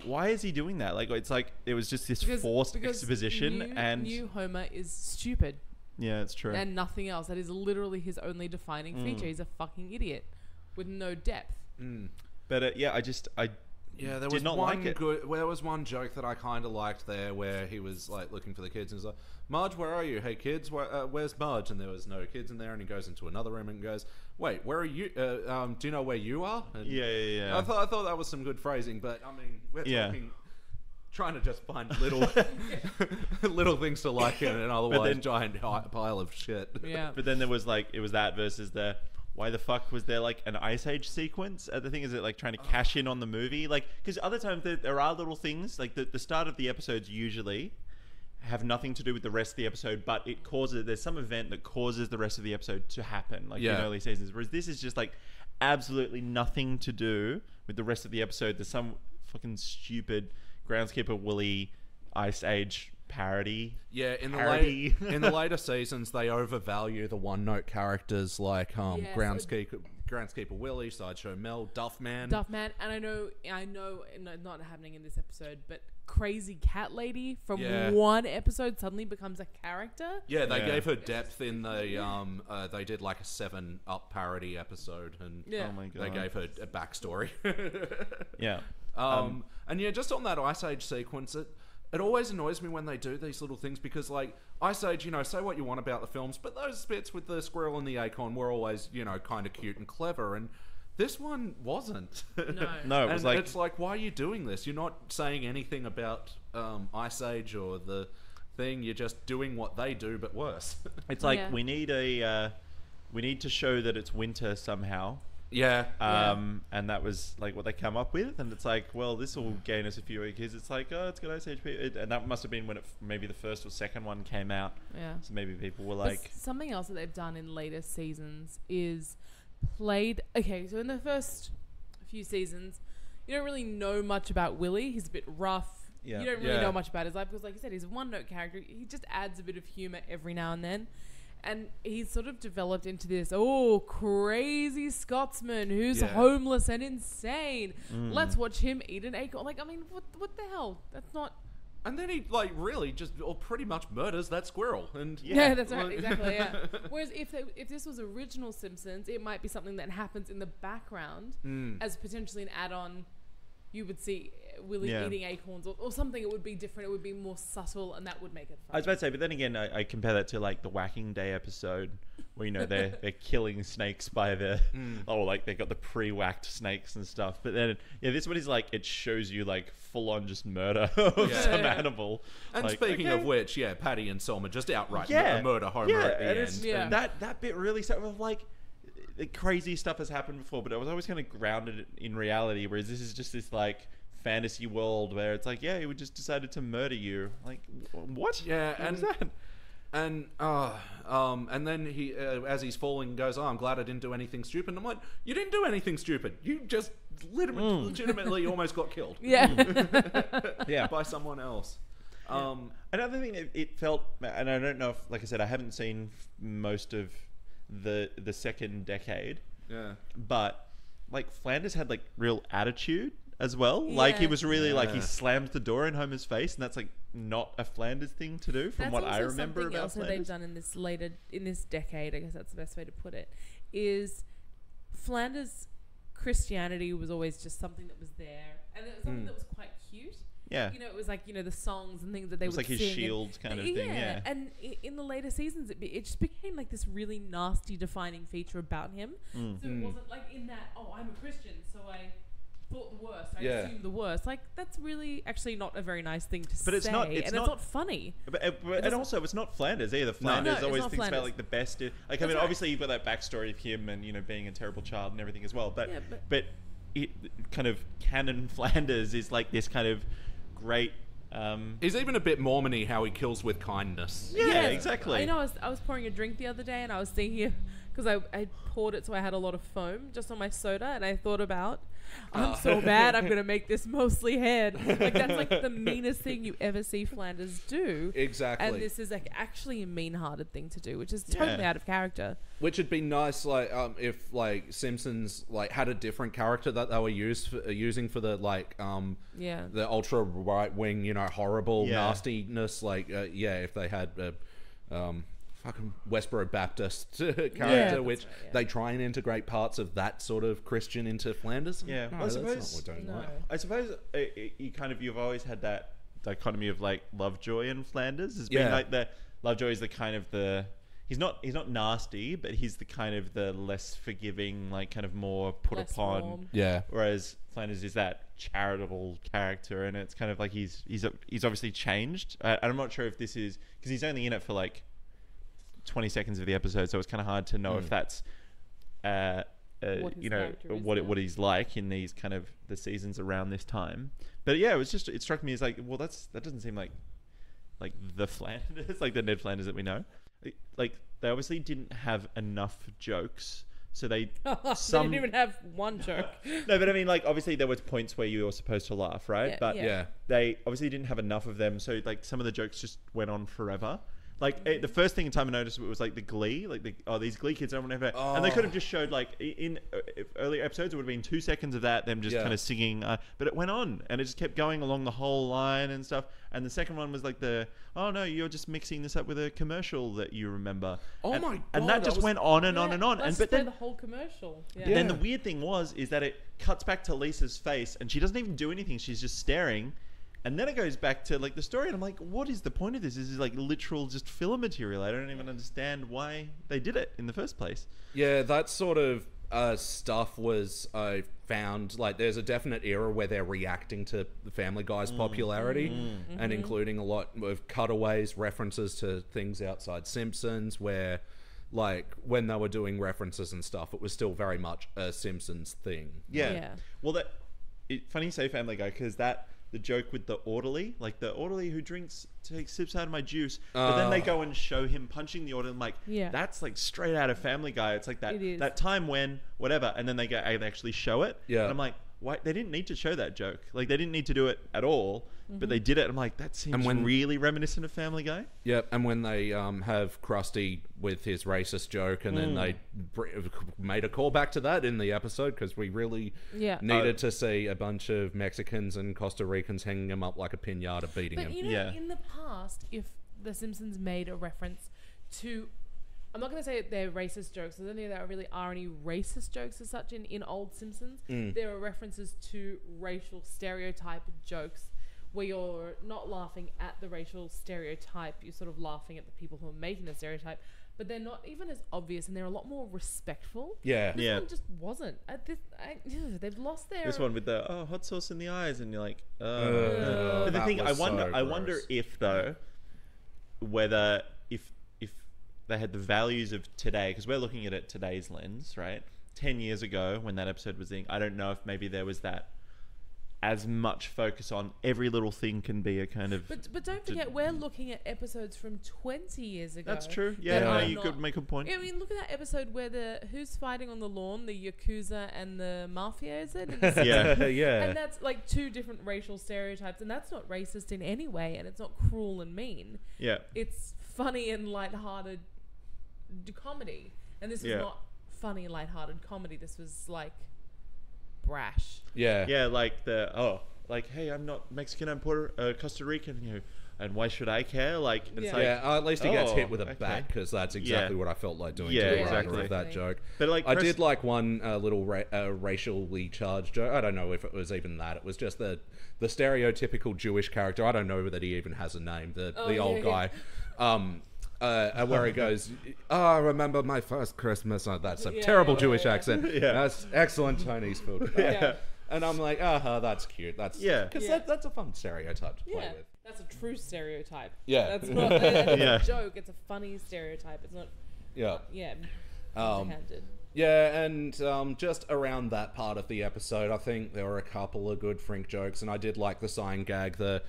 why is he doing that? Like it's like it was just this forced exposition
new,
and
new Homer is stupid.
Yeah it's true.
And nothing else. That is literally his only defining feature. Hmm. He's a fucking idiot with no depth. Hmm.
but uh, yeah i just i
Yeah, there was
not
one
like
good. Well, there was one joke that I kind of liked there, where he was like looking for the kids and he's like, "Marge, where are you? Hey, kids, where, uh, where's Marge?" And there was no kids in there, and he goes into another room and goes, "Wait, where are you? Uh, um, do you know where you are?" And
yeah yeah yeah
I thought I thought that was some good phrasing, but I mean, we're
Yeah.
talking. Trying to just find little, *laughs* *laughs* little things to like in an otherwise
then-
giant pile of shit.
Yeah.
But *laughs* then there was like it was that versus the why the fuck was there like an Ice Age sequence? Uh, the thing is, it like trying to cash in on the movie, like because other times there, there are little things like the, the start of the episodes usually have nothing to do with the rest of the episode, but it causes there's some event that causes the rest of the episode to happen, like in early seasons. Whereas this is just like absolutely nothing to do with the rest of the episode. There's some fucking stupid groundskeeper Willie Ice Age parody.
Yeah, in the
Parody.
late, in the *laughs* later seasons, they overvalue the one-note characters like um,
Yes, I-
Groundskeeper, Groundskeeper Willie, Sideshow Mel, Duffman.
Duffman, and I know, I know, not happening in this episode, but crazy cat lady from
Yeah.
one episode suddenly becomes a character.
Yeah, they
Yeah.
gave her depth in the um. Uh, they did like a Seven Up parody episode, and
Yeah.
Oh my god.
they gave her a backstory. *laughs*
yeah.
Um, and yeah, just on that Ice Age sequence, it it always annoys me when they do these little things because, like, Ice Age, you know, say what you want about the films, but those bits with the squirrel and the acorn were always, you know, kind of cute and clever, and this one wasn't.
No. *laughs*
No, it was
and
like
it's like, why are you doing this? You're not saying anything about um, Ice Age or the thing. You're just doing what they do, but worse. *laughs*
it's like
Yeah.
we need a uh, we need to show that it's winter somehow.
Yeah.
Yeah.
Um, and that was like what they come up with, and it's like, well, this will gain us a few weeks. It's like, oh, it's got Ice Age, it, and that must have been when it, maybe the first or second one came out.
Yeah.
So maybe people were like,
s- something else that they've done in later seasons is played. Okay, so in the first few seasons, you don't really know much about Willie. He's a bit rough.
Yeah.
You don't really
Yeah.
know much about his life because, like you said, he's a one-note character. He just adds a bit of humor every now and then. And he's sort of developed into this oh crazy Scotsman who's
Yeah.
homeless and insane.
Mm.
Let's watch him eat an acorn. Like I mean, what what the hell? That's not
And then he like really just or pretty much murders that squirrel. And
Yeah, that's right.
Like-
Exactly. Yeah. *laughs* Whereas if they, if this was original Simpsons, it might be something that happens in the background
Mm.
as potentially an add-on. You would see Willie
Yeah.
eating acorns or, or something. It would be different. It would be more subtle, and that would make it
I was about to say, but then again, I, I compare that to like the Whacking Day episode, where you know they're *laughs* they're killing snakes by the mm. oh like they got the pre-whacked snakes and stuff. But then yeah, this one is like it shows you like full on just murder *laughs* of
Yeah.
some
Yeah.
animal.
And
Like,
speaking
okay.
of which, yeah, Patty and Selma just outright
yeah,
murder Homer
yeah,
at the
and
end.
it's-
Yeah.
That that bit really sort of like the crazy stuff has happened before, but it was always kind of grounded in reality. Whereas this is just this like fantasy world where it's like, yeah, we just decided to murder you. Like, what?
Yeah,
What
and
was that?
and uh, um, and then he, uh, as he's falling, goes, "Oh, I'm glad I didn't do anything stupid." And I'm like, "You didn't do anything stupid. You just legitimately, legitimately *laughs* almost got killed
yeah. *laughs*
Yeah.
by someone else." Um,
Another thing, it, it felt, and I don't know if, like I said, I haven't seen most of the the second decade,
yeah,
but like Flanders had like real attitude as well. Like he was really like he
Yeah.
slams the door in Homer's face, and that's like not a Flanders thing to do, from
That's
what I remember
something
about
else that they've
Flanders.
done in this later in this decade. I guess that's the best way to put it. Is Flanders Christianity was always just something that was there, and it was something that was quite cute.
Yeah,
You know, it was like you know the songs and things that they
it was
would
like his
sing and-
shield kind of thing. Yeah,
and i- in the later seasons, it, be, it just became like this really nasty defining feature about him.
Mm.
So it wasn't like in that, oh, I'm a Christian, so I thought the worst. I
Yeah.
assumed the worst. Like that's really actually not a very nice thing to
But
say,
it's not- it's
and
not-
it's not funny.
But, uh, but- and
doesn't-
also, it's not Flanders either. Flanders
it's
always
not
thinks about
Flanders.
like the best. i- Like I
That's
mean,
right.
obviously you've got that backstory of him and you know being a terrible child and everything as well. But
Yeah, but-
but, it kind of canon *laughs* Flanders is like this kind of great. Um,
he's even a bit Mormony how he kills with kindness.
yeah,
Yes.
exactly.
I know. I was, I was pouring a drink the other day, and I was thinking because I, I poured it so I had a lot of foam just on my soda, and I thought about, I'm
Oh.
so bad. I'm gonna *laughs* make this mostly head. Like that's like the *laughs* meanest thing you ever see Flanders do.
Exactly.
And this is like actually a mean-hearted thing to do, which is totally
Yeah.
out of character.
Which would be nice, like um, if like Simpsons like had a different character that they were used for, uh, using for the like um
Yeah.
the ultra right wing, you know, horrible
Yeah.
nastiness. Like uh, yeah, if they had a um fucking Westboro Baptist *laughs* character,
that's
which
right, yeah.
they try and integrate parts of that sort of Christian into Flanders.
Yeah,
no,
well, I
that's not
suppose-
what we don't
No.
like.
I suppose uh, uh, you kind of you've always had that dichotomy of like Lovejoy and Flanders as being
Yeah.
like the Lovejoy is the kind of the he's not he's not nasty, but he's the kind of the less forgiving, like kind of more put
Less
upon.
warm.
Yeah,
Whereas Flanders is that charitable character, and it's kind of like he's he's he's obviously changed. Uh, I'm not sure if this is because he's only in it for like 20 seconds of the episode, so it's kind of hard to know if that's uh, uh,
What
you know what it, what he's like in these kind of the seasons around this time. But yeah, it was just it struck me as like, well, that's that doesn't seem like like the *laughs* Flanders, like the Ned Flanders that we know. Like- Like they obviously didn't have enough jokes, so they *laughs*
they didn't even have one *laughs* joke.
no, but I mean, like, obviously there was points where you were supposed to laugh, right?
Yeah,
but
yeah.
Yeah.
they obviously didn't have enough of them, so like some of the jokes just went on forever. Like eh, the first thing in time I noticed was like the Glee, like the oh these Glee kids, I don't want to and they could have just showed like in uh, if earlier episodes it would have been two seconds of that them just
Yeah.
kind of singing, uh, but it went on and it just kept going along the whole line and stuff. And the second one was like the oh no, you're just mixing this up with a commercial that you remember.
Oh
and,
my
And
God,
that
that
just
was-
went on and on and on.
let's
And but then
the whole commercial. Yeah.
Yeah.
then the weird thing was is that it cuts back to Lisa's face and she doesn't even do anything. She's just staring. And then it goes back to like the story and I'm like, what is the point of this? This is like literal just filler material. I don't even understand why they did it in the first place.
Yeah, that sort of uh, stuff was I found like there's a definite era where they're reacting to the Family Guy's mm. popularity mm. Mm-hmm. and including a lot of cutaways, references to things outside Simpsons, where like when they were doing references and stuff, it was still very much a Simpsons thing.
Yeah.
Yeah.
Well, that it, funny you say Family Guy because that the joke with the orderly, like the orderly who drinks takes sips out of my juice, but then they
Oh.
go and show him punching the orderly. I'm like,
Yeah.
that's like straight out of Family Guy. It's like that
It is.
that time when whatever, and then they go and actually show it.
Yeah.
And I'm like, why? They didn't need to show that joke. Like they didn't need to do it at all, but they did it. I'm like, that seems and
when-
really reminiscent of Family Guy.
Yep, and when they um, have Krusty with his racist joke, and then they br- made a callback to that in the episode because we really
Yeah.
needed to see a bunch of Mexicans and Costa Ricans hanging him up like a pinata, beating
But
him.
you know,
Yeah.
in the past, if The Simpsons made a reference to, I'm not going to say they're racist jokes. I don't think there really are any racist jokes as such in, in old Simpsons.
Mm.
There are references to racial stereotype jokes where you're not laughing at the racial stereotype, you're sort of laughing at the people who are making the stereotype. But they're not even as obvious, and they're a lot more respectful.
yeah,
This
Yeah.
one just wasn't. At this, I, *sighs* they've lost their.
This one with the oh hot sauce in the eyes, and you're like, uh.
Uh,
but the
that
thing I
was
wonder,
so
I wonder
gross.
if though, whether if if they had the values of today, because we're looking at it today's lens, right? Ten years ago, when that episode was in, I don't know if maybe there was that as much focus on every little thing can be a kind of.
But but don't
Did-
forget, we're looking at episodes from 20 years ago.
That's true. Yeah,
that
no, you
not-
could make a point.
I mean, look at that episode where the who's fighting on the lawn, the yakuza and the mafia. Is it? *laughs*
Yeah. *laughs*
yeah.
And that's like two different racial stereotypes, and that's not racist in any way, and it's not cruel and mean.
Yeah.
It's funny and lighthearted d- comedy, and this was
Yeah.
not funny, lighthearted comedy. This was like brash.
yeah,
Yeah, like the oh, like hey, I'm not Mexican, I'm Puerto uh, Costa Rican, you know, and why should I care? Like it's
Yeah.
like
yeah, uh, at least he gets
oh,
hit with a
okay.
bat because that's exactly what I felt like doing
Yeah,
to the writer
exactly.
of that joke.
But like
I
Chris-
did like one uh, little ra- uh, racially charged joke. I don't know if it was even that. It was just the the stereotypical Jewish character. I don't know that he even has a name. The
Oh,
the
yeah,
old
yeah.
guy. Um, uh, where he *laughs* goes, oh, I remember my first Christmas. Oh, that's a
Yeah,
terrible
yeah,
Jewish
yeah.
accent. *laughs*
Yeah.
That's excellent Chinese food. *laughs*
Yeah.
And I'm like, ah, that's cute. That's
Yeah.
because
Yeah.
that, that's a fun stereotype to play
Yeah,
with.
that's a true stereotype.
Yeah.
that's not a,
Yeah.
a joke. It's a funny stereotype. It's not.
Yeah.
Yeah.
Um. Yeah, and um, just around that part of the episode, I think there were a couple of good Frink jokes, and I did like the sign gag, the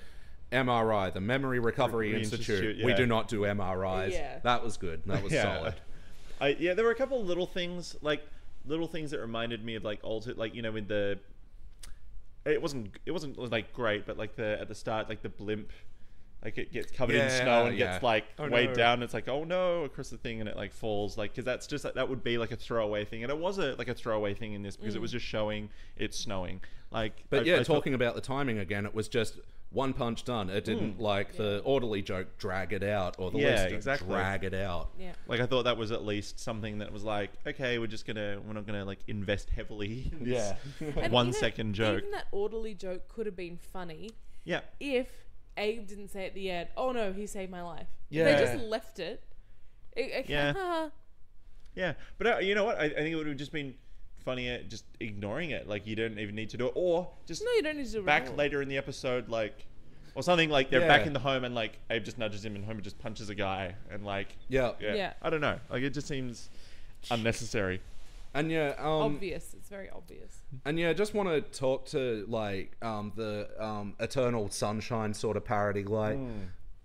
MRI, the Memory Recovery
Recovery
Institute.
Institute,
We do not do MRIs.
Yeah.
That was good. That was *laughs*
Yeah.
solid.
I yeah, there were a couple of little things like little things that reminded me of like old like you know with the it wasn't it wasn't like great, but like the at the start like the blimp like it gets covered in snow and
yeah.
gets like
Oh,
weighed
no.
down. It's like oh no across the thing and it like falls like because that's just that would be like a throwaway thing and it was a like a throwaway thing in this because it mm. was just showing it's snowing like
But
I-
yeah,
I thought-
talking about the timing again, it was just one punch done. It didn't like the orderly joke drag it out or the
Yeah,
least joke
exactly.
drag it out.
Yeah.
like I thought that was at least something that was like okay we're just gonna we're not gonna like invest heavily *laughs* in this *laughs*
And
one
even-
second joke
Even that orderly joke could have been funny
yeah
if Abe didn't say at the end, "Oh no, he saved my life."
Yeah.
They just left it. it, it
Yeah. *laughs* Yeah, but uh, you know what? I, I think it would have just been funnier just ignoring it. Like you don't even need to do it, or just
no, you don't need to do it
back
at
later in the episode, like or something like they're back in the home and like Abe just nudges him and Homer just punches a guy and like
Yeah.
yeah,
Yeah.
I don't know. Like it just seems unnecessary.
And yeah, um,
obvious. It's very obvious.
And yeah, just want to talk to like um, the um, Eternal Sunshine sort of parody. Like,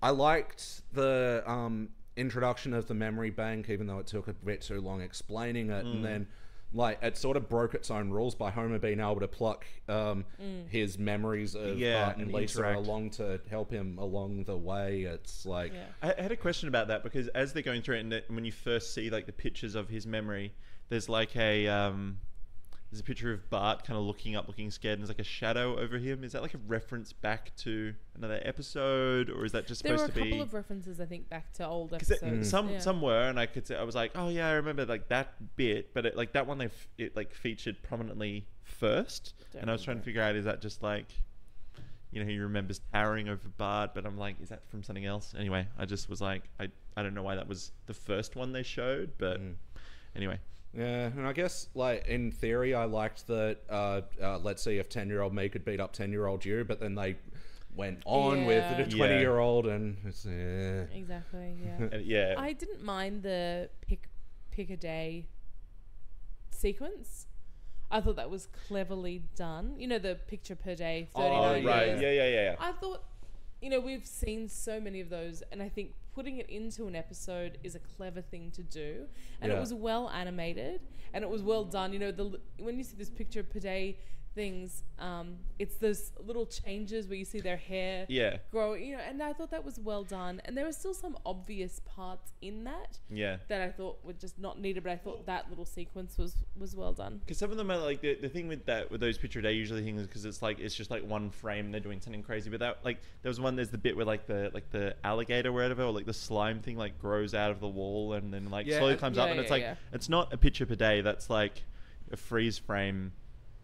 I liked the um, introduction of the memory bank, even though it took a bit too long explaining it,
Mm.
and then like it sort of broke its own rules by Homer being able to pluck um, his memories of
Yeah,
Bart and
and
Lisa
interact.
along to help him along the way. It's like
Yeah.
I I had a question about that because as they're going through it, and when you first see like the pictures of his memory, there's like a um, there's a picture of Bart kind of looking up, looking scared, and there's like a shadow over him. Is that like a reference back to another episode, or is that just
There were
supposed
a
to
couple
be?
of references, I think, back to old
Because
episodes.
some
Yeah.
some were, and I could say I was like, oh yeah, I remember like that bit, but it, like that one they f- it like featured prominently first,
Don't
and I was trying to figure out is that just like, you know, he remembers towering over Bart, but I'm like, is that from something else? Anyway, I just was like, I I don't know why that was the first one they showed, but
Mm.
anyway,
Yeah, and I guess like in theory, I liked that. Uh, uh, let's see if ten-year-old me could beat up ten-year-old you, but then they went on with
Yeah.
twenty-year-old, and it's, eh.
Exactly. Yeah. *laughs*
And yeah,
I didn't mind the pick pick a day sequence. I thought that was cleverly done. You know, the picture per day,
Oh,
thirty nine
right,
years.
yeah, yeah, yeah, yeah.
I thought, you know, we've seen so many of those, and I think putting it into an episode is a clever thing to do. And
Yeah.
it was well animated, and it was well done. You know, the when you see this picture of day things, um, it's those little changes where you see their hair
Yeah.
grow. You know, and I thought that was well done. And there were still some obvious parts in that
Yeah.
that I thought were just not needed, but I thought that little sequence was was well done.
Because some of them are like the, the thing with that with those picture day usually things because it's like it's just like one frame they're doing something crazy but that like there was one there's the bit where like the like the alligator or whatever or like the slime thing like grows out of the wall and then like
Yeah,
slowly
and-
climbs up
Yeah,
and it's
yeah,
like
yeah.
it's not a picture per day that's like a freeze frame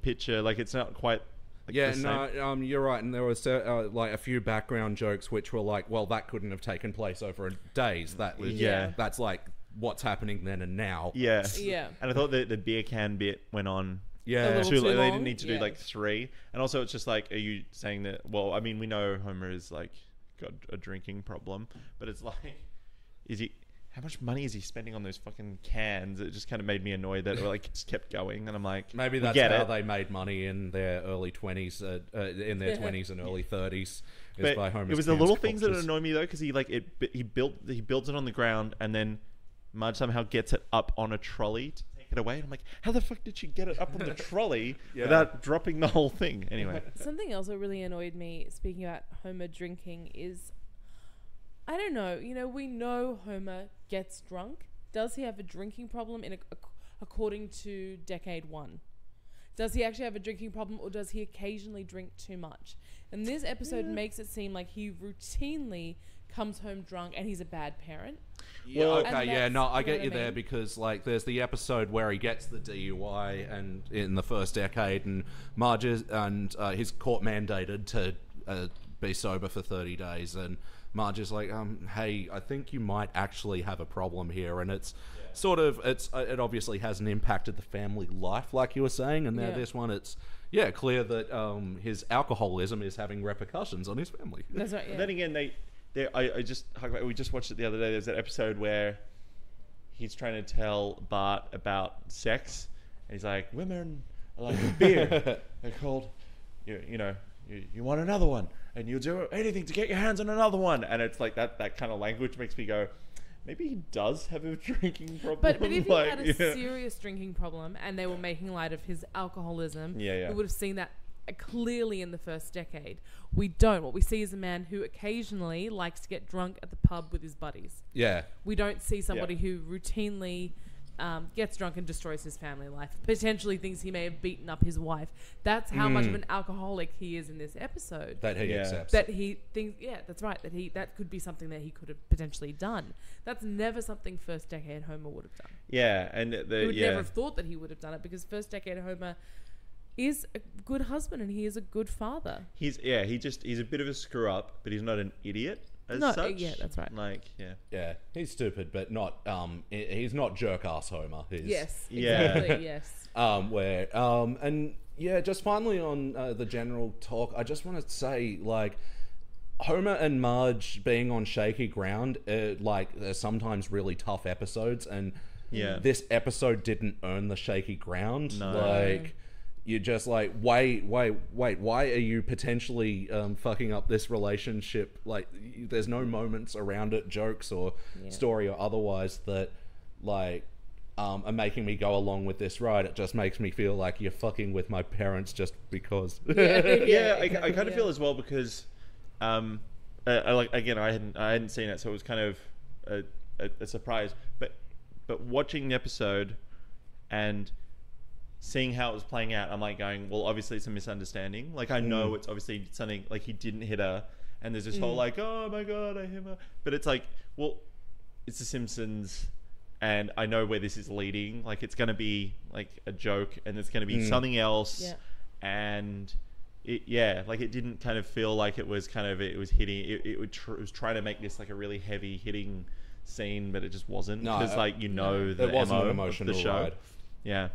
picture like it's not quite like,
yeah, no, um, you're right, and there was uh, like a few background jokes which were like, well, that couldn't have taken place over days. That was
Yeah.
that's like what's happening then and now.
yeah
Yeah.
and I thought the the beer can bit went on
Yeah,
A little
too,
too
they didn't need to do like three. And also, it's just like, are you saying that? Well, I mean, we know Homer is like got a drinking problem, but it's like, is he? How much money is he spending on those fucking cans? It just kind of made me annoyed that it like just kept going, and I'm like,
Maybe that's
get
how
it.
they made money in their early twenties, uh, uh, in their
Yeah.
twenties and early thirties.
But
by Homer's
it was the
cans
little things that
cultures.
annoyed me though, because he like it. He built he builds it on the ground, and then Marge somehow gets it up on a trolley to take it away. And I'm like, how the fuck did she get it up on the *laughs* trolley
Yeah.
without dropping the whole thing? Anyway,
Something else that really annoyed me, speaking about Homer drinking, is I don't know. You know, we know Homer gets drunk. Does he have a drinking problem in a, ac- according to decade one? Does he actually have a drinking problem, or does he occasionally drink too much? And this episode makes it seem like he routinely comes home drunk and he's a bad parent.
Yeah,
Well-
okay, yeah, no,
that's-
I
you know
get you
I
there
mean?
because like there's the episode where he gets the DUI and in the first decade, and Marge is, and uh, he's court mandated to uh, be sober for 30 days, and Marge is like, um, hey, I think you might actually have a problem here, and it's sort of it's uh, it obviously hasn't impacted the family life like you were saying, and now
Yeah.
this one it's. Yeah, clear that um, his alcoholism is having repercussions on his family.
That's right. Yeah.
Then again, they, they I, I just we just watched it the other day. There's that episode where he's trying to tell Bart about sex, and he's like, "Women are like a beer. *laughs* They're called, you, you know, you, you want another one, and you'll do anything to get your hands on another one." And it's like that that kind of language makes me go, maybe he does have a *laughs* drinking problem.
But, but if he *laughs*
like,
had a
yeah.
serious drinking problem and they were making light of his alcoholism,
Yeah, yeah.
we would have seen that clearly in the first decade. We don't. What we see is a man who occasionally likes to get drunk at the pub with his buddies.
Yeah,
We don't see somebody who routinely um, gets drunk and destroys his family life. Potentially thinks he may have beaten up his wife. That's how much of an alcoholic he is in this episode
that he
Yeah.
accepts.
that he thinks yeah that's right that he that could be something that he could have potentially done that's never something first decade homer would have done
yeah, and
he would
yeah.
never have thought that he would have done it because first decade homer is a good husband and he is a good father
He's yeah, he just he's a bit of a screw up, but he's not an idiot as
No, uh,
such.
yeah, that's right.
Like yeah,
Yeah, he's stupid, but not um, he's not jerk ass Homer. He's,
yes
Yeah.
exactly *laughs* yes
Um, where um, and yeah, just finally on uh, the general talk, I just want to say like. Homer and Marge being on shaky ground, uh, like they're sometimes really tough episodes, and
Yeah.
this episode didn't earn the shaky ground.
No.
Like, you're just like, wait, wait, wait. Why are you potentially um, fucking up this relationship? Like, there's no moments around it, jokes or story or otherwise that like um, are making me go along with this ride. It just makes me feel like you're fucking with my parents just because. *laughs* *laughs*
yeah, I, I kind of
Yeah.
feel as well because, um, uh, I like again, I hadn't I hadn't seen it, so it was kind of a, a, a surprise. But but watching the episode and seeing how it was playing out, I'm like going, well, obviously it's a misunderstanding. Like I know it's obviously something like he didn't hit her, and there's this whole like, oh my god, I hit her. But it's like, well, it's The Simpsons. And I know where this is leading. Like it's gonna be like a joke, and it's gonna be something else
Yeah.
and it, yeah, like it didn't kind of feel like it was kind of it was hitting. It, it, would tr- it was trying to make this like a really heavy hitting scene, but it just wasn't
No,
because
uh,
like you know the
It wasn't an
MO
emotional
of the show.
ride.
Yeah,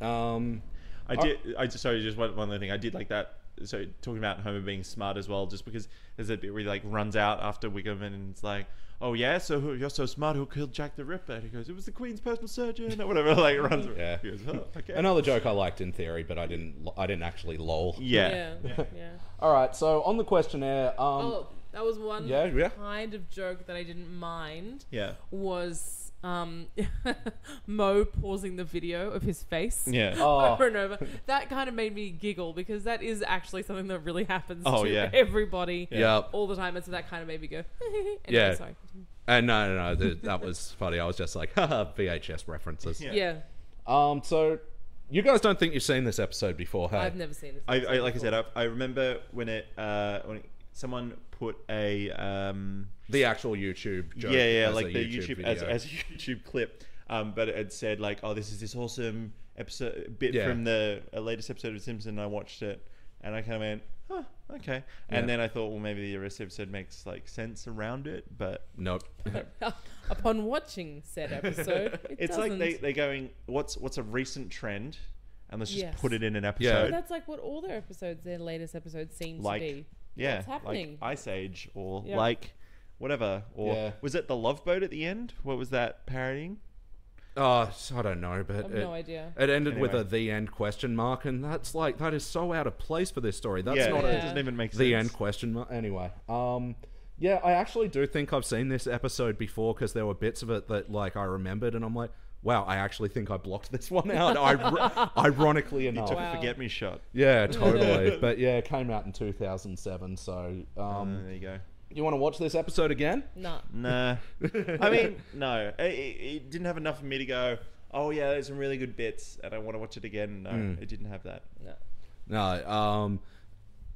Um,
I did. I just sorry, just one, one other thing. I did like that. So talking about Homer being smart as well, just because there's a bit where he like runs out after Wiggum and it's like, oh yeah, so who, you're so smart. Who killed Jack the Ripper? And he goes, it was the Queen's personal surgeon or whatever. *laughs* Like runs.
Yeah.
He goes, oh, okay.
another joke I liked in theory, but I didn't. I didn't actually lol.
Yeah.
Yeah. yeah.
All right. So on the questionnaire, um,
Oh, that was one
Yeah, yeah.
kind of joke that I didn't mind.
Yeah.
Was um, *laughs* Moe pausing the video of his face.
Yeah. *laughs*
Oh.
Over and over. That kind of made me giggle because that is actually something that really happens
Oh,
to
yeah.
everybody
Yeah.
all the time. And so that kind of made me go, *laughs* anyway,
Yeah.
sorry.
And no, no, no, th- that was funny. I was just like, haha, VHS references.
Yeah.
Yeah.
Um, so you guys don't think you've seen this episode before, hey?
I've never seen this.
I, I
episode
like I said, I, I remember when it uh, when it, someone put a um,
the actual YouTube joke.
yeah yeah
as
like
a
the YouTube, as,
video.
as a *laughs* YouTube clip, um, but it said like oh this is this awesome episode bit
Yeah.
from the uh, latest episode of Simpson. And I watched it and I kind of went huh okay, and
Yeah.
then I thought well maybe the rest of the episode makes like sense around it, but
Nope. *laughs*
Upon watching said episode, *laughs* it
it's like they
doesn't.
they're going what's what's a recent trend. And let's just
Yes.
put it in an
But
episode.
that's like what all their episodes, their latest episodes, seem
like
to be.
Yeah,
What's happening?
like Ice Age or
Yeah.
like whatever. Or
Yeah.
was it the Love Boat at the end? What was that parodying?
Oh, I don't know,
I
but
have
it,
no idea.
it ended with
Anyway.
a the end question mark, and that's like that is so out of place for this story. That's
yeah,
not
it
a
Yeah.
doesn't even make sense.
the end question mark. Anyway, um, yeah, I actually do think I've seen this episode before because there were bits of it that like I remembered, and I'm like, wow, I actually think I blocked this one *laughs* out. I, ironically enough,
Took
Wow.
a forget me shot.
yeah, *laughs* totally. but yeah, it came out in 2007. So,
Uh,
um,
there you go.
you want to watch this episode again?
Nah.
Nah. *laughs* I mean, no. It, it, it didn't have enough for me to go, oh, yeah, there's some really good bits and I want to watch it again. No,
Hmm.
it didn't have that.
No.
No. Um,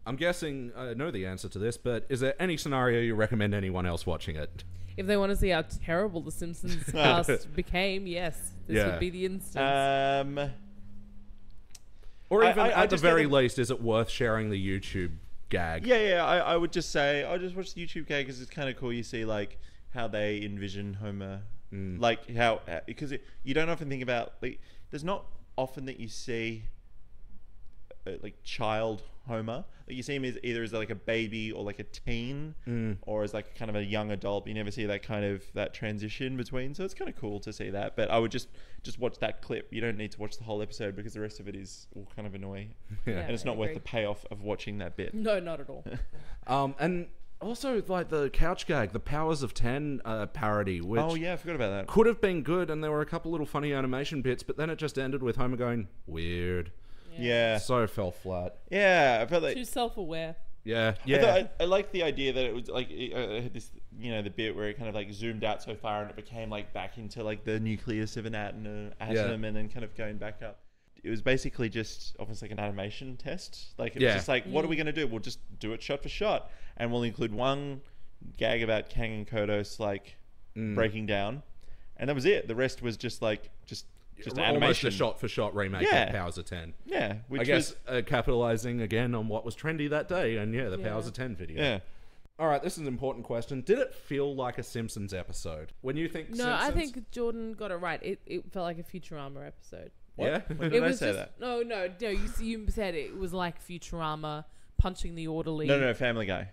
I'm guessing I know the answer to this, but is there any scenario you recommend anyone else watching it?
If they want to see how terrible the Simpsons *laughs* cast became, yes, this
Yeah.
would be the instance.
Um,
Or
I-
even
I- I
at the
just
very
don't-
least, is it worth sharing the YouTube gag?
yeah, yeah, I, I would just say, I'll just watch the YouTube gag because it's kind of cool. You see, like, how they envision Homer.
Hmm.
Like, how, because it, you don't often think about, like, there's not often that you see uh, like child Homer. Like you see him as either as like a baby or like a teen,
Hmm.
or as like kind of a young adult. You never see that kind of that transition between. So it's kind of cool to see that. But I would just just watch that clip. You don't need to watch the whole episode because the rest of it is all kind of annoying, *laughs*
Yeah.
and it's not worth the payoff of watching that bit.
no, not at all. *laughs*
Um, and also like the couch gag, the Powers of Ten uh, parody, which
oh yeah, I forgot about that.
could have been good, and there were a couple little funny animation bits, but then it just ended with Homer going weird.
Yeah,
So fell flat.
yeah. I felt like
Too self-aware.
Yeah,
I,
yeah.
thought, I, I like the idea that it was like it, uh, this, you know, the bit where it kind of like zoomed out so far and it became like back into like the nucleus of an atom, atom and then kind of going back up. It was basically just almost like an animation test. Like it
Yeah.
was just like, what are we going to do? We'll just do it shot for shot, and we'll include one gag about Kang and Kodos like
Mm.
breaking down, and that was it. The rest was just like just just
Almost
animation.
a shot for shot remake
Yeah.
of Powers of Ten.
Yeah, which
I guess
was
uh, capitalizing again on what was trendy that day, and yeah, the
Yeah.
Powers of Ten video.
yeah.
All right, this is an important question. Did it feel like a Simpsons episode? When you think
No,
Simpsons,
I think Jordan got it right. It, it felt like a Futurama episode.
yeah.
When
it
I
was
say
just
that?
no, no, no. You you said it was like Futurama punching the orderly.
No, no, Family Guy.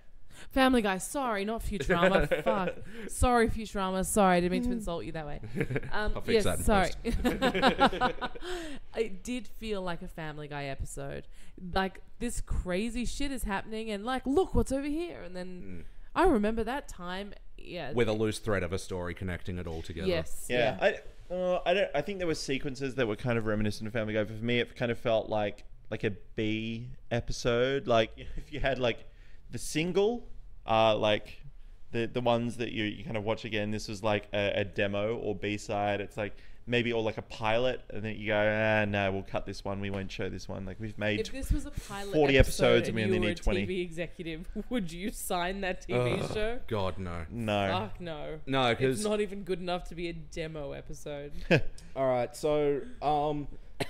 Family Guy. Sorry, not Futurama. *laughs* Fuck. Sorry, Futurama. Sorry, I didn't mean to insult you that way. *laughs* Um,
I'll fix
yes,
that in
sorry. *laughs* it did feel like a Family Guy episode. Like this crazy shit is happening, and like, look what's over here, and then I remember that time. Yeah.
With a loose thread of a story connecting it all together.
yes.
Yeah, I, uh, I don't. I think there were sequences that were kind of reminiscent of Family Guy. But for me, it kind of felt like like a B episode. Like if you had like the single, uh, like the the ones that you, you kind of watch again. This was like a, a demo or B side. It's like maybe or like a pilot, and then you go, ah, no, we'll cut this one. We won't show this one. Like we've made
If this was a pilot
40 episodes and we
you
only
were
need
a
20.
TV executive, *laughs* would you sign that TV show?
God, no.
no.
Fuck no.
No,
It's
because
not even good enough to be a demo episode. *laughs*
All right. So, um, *coughs*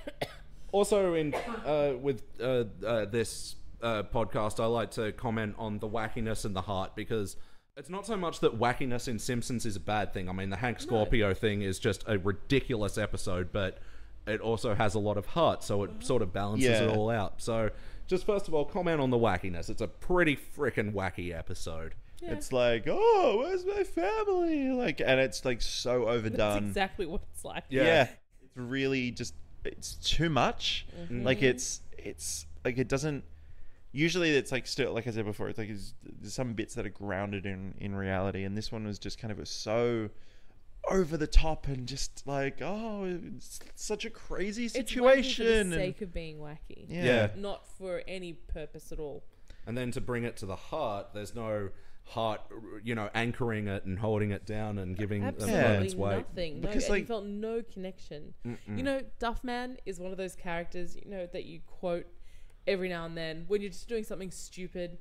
also in uh, with uh, uh, this uh, podcast, I like to comment on the wackiness and the heart because it's not so much that wackiness in Simpsons is a bad thing. I mean, the Hank Scorpio thing is just a ridiculous episode, but it also has a lot of heart, so it sort of balances it all out. So, just first of all, comment on the wackiness. It's a pretty freaking wacky episode.
It's like, oh, where's my family? Like, and it's like so
That's
overdone.
exactly what it's like.
Yeah.
yeah. it's really just it's too much like it's it's like it doesn't usually it's like still like i said before it's like it's, there's some bits that are grounded in in reality and this one was just kind of so over the top and just like oh it's such a crazy situation
It's wacky
situation
for the
and-
sake of being wacky.
yeah.
Yeah.
Not for any purpose at all.
And then to bring it to the heart, there's no heart, you know, anchoring it and holding it down and giving them
Absolutely
moments weight.
nothing. No,
Because,
and you felt no connection. You know, Duffman is one of those characters, you know, that you quote every now and then when you're just doing something stupid,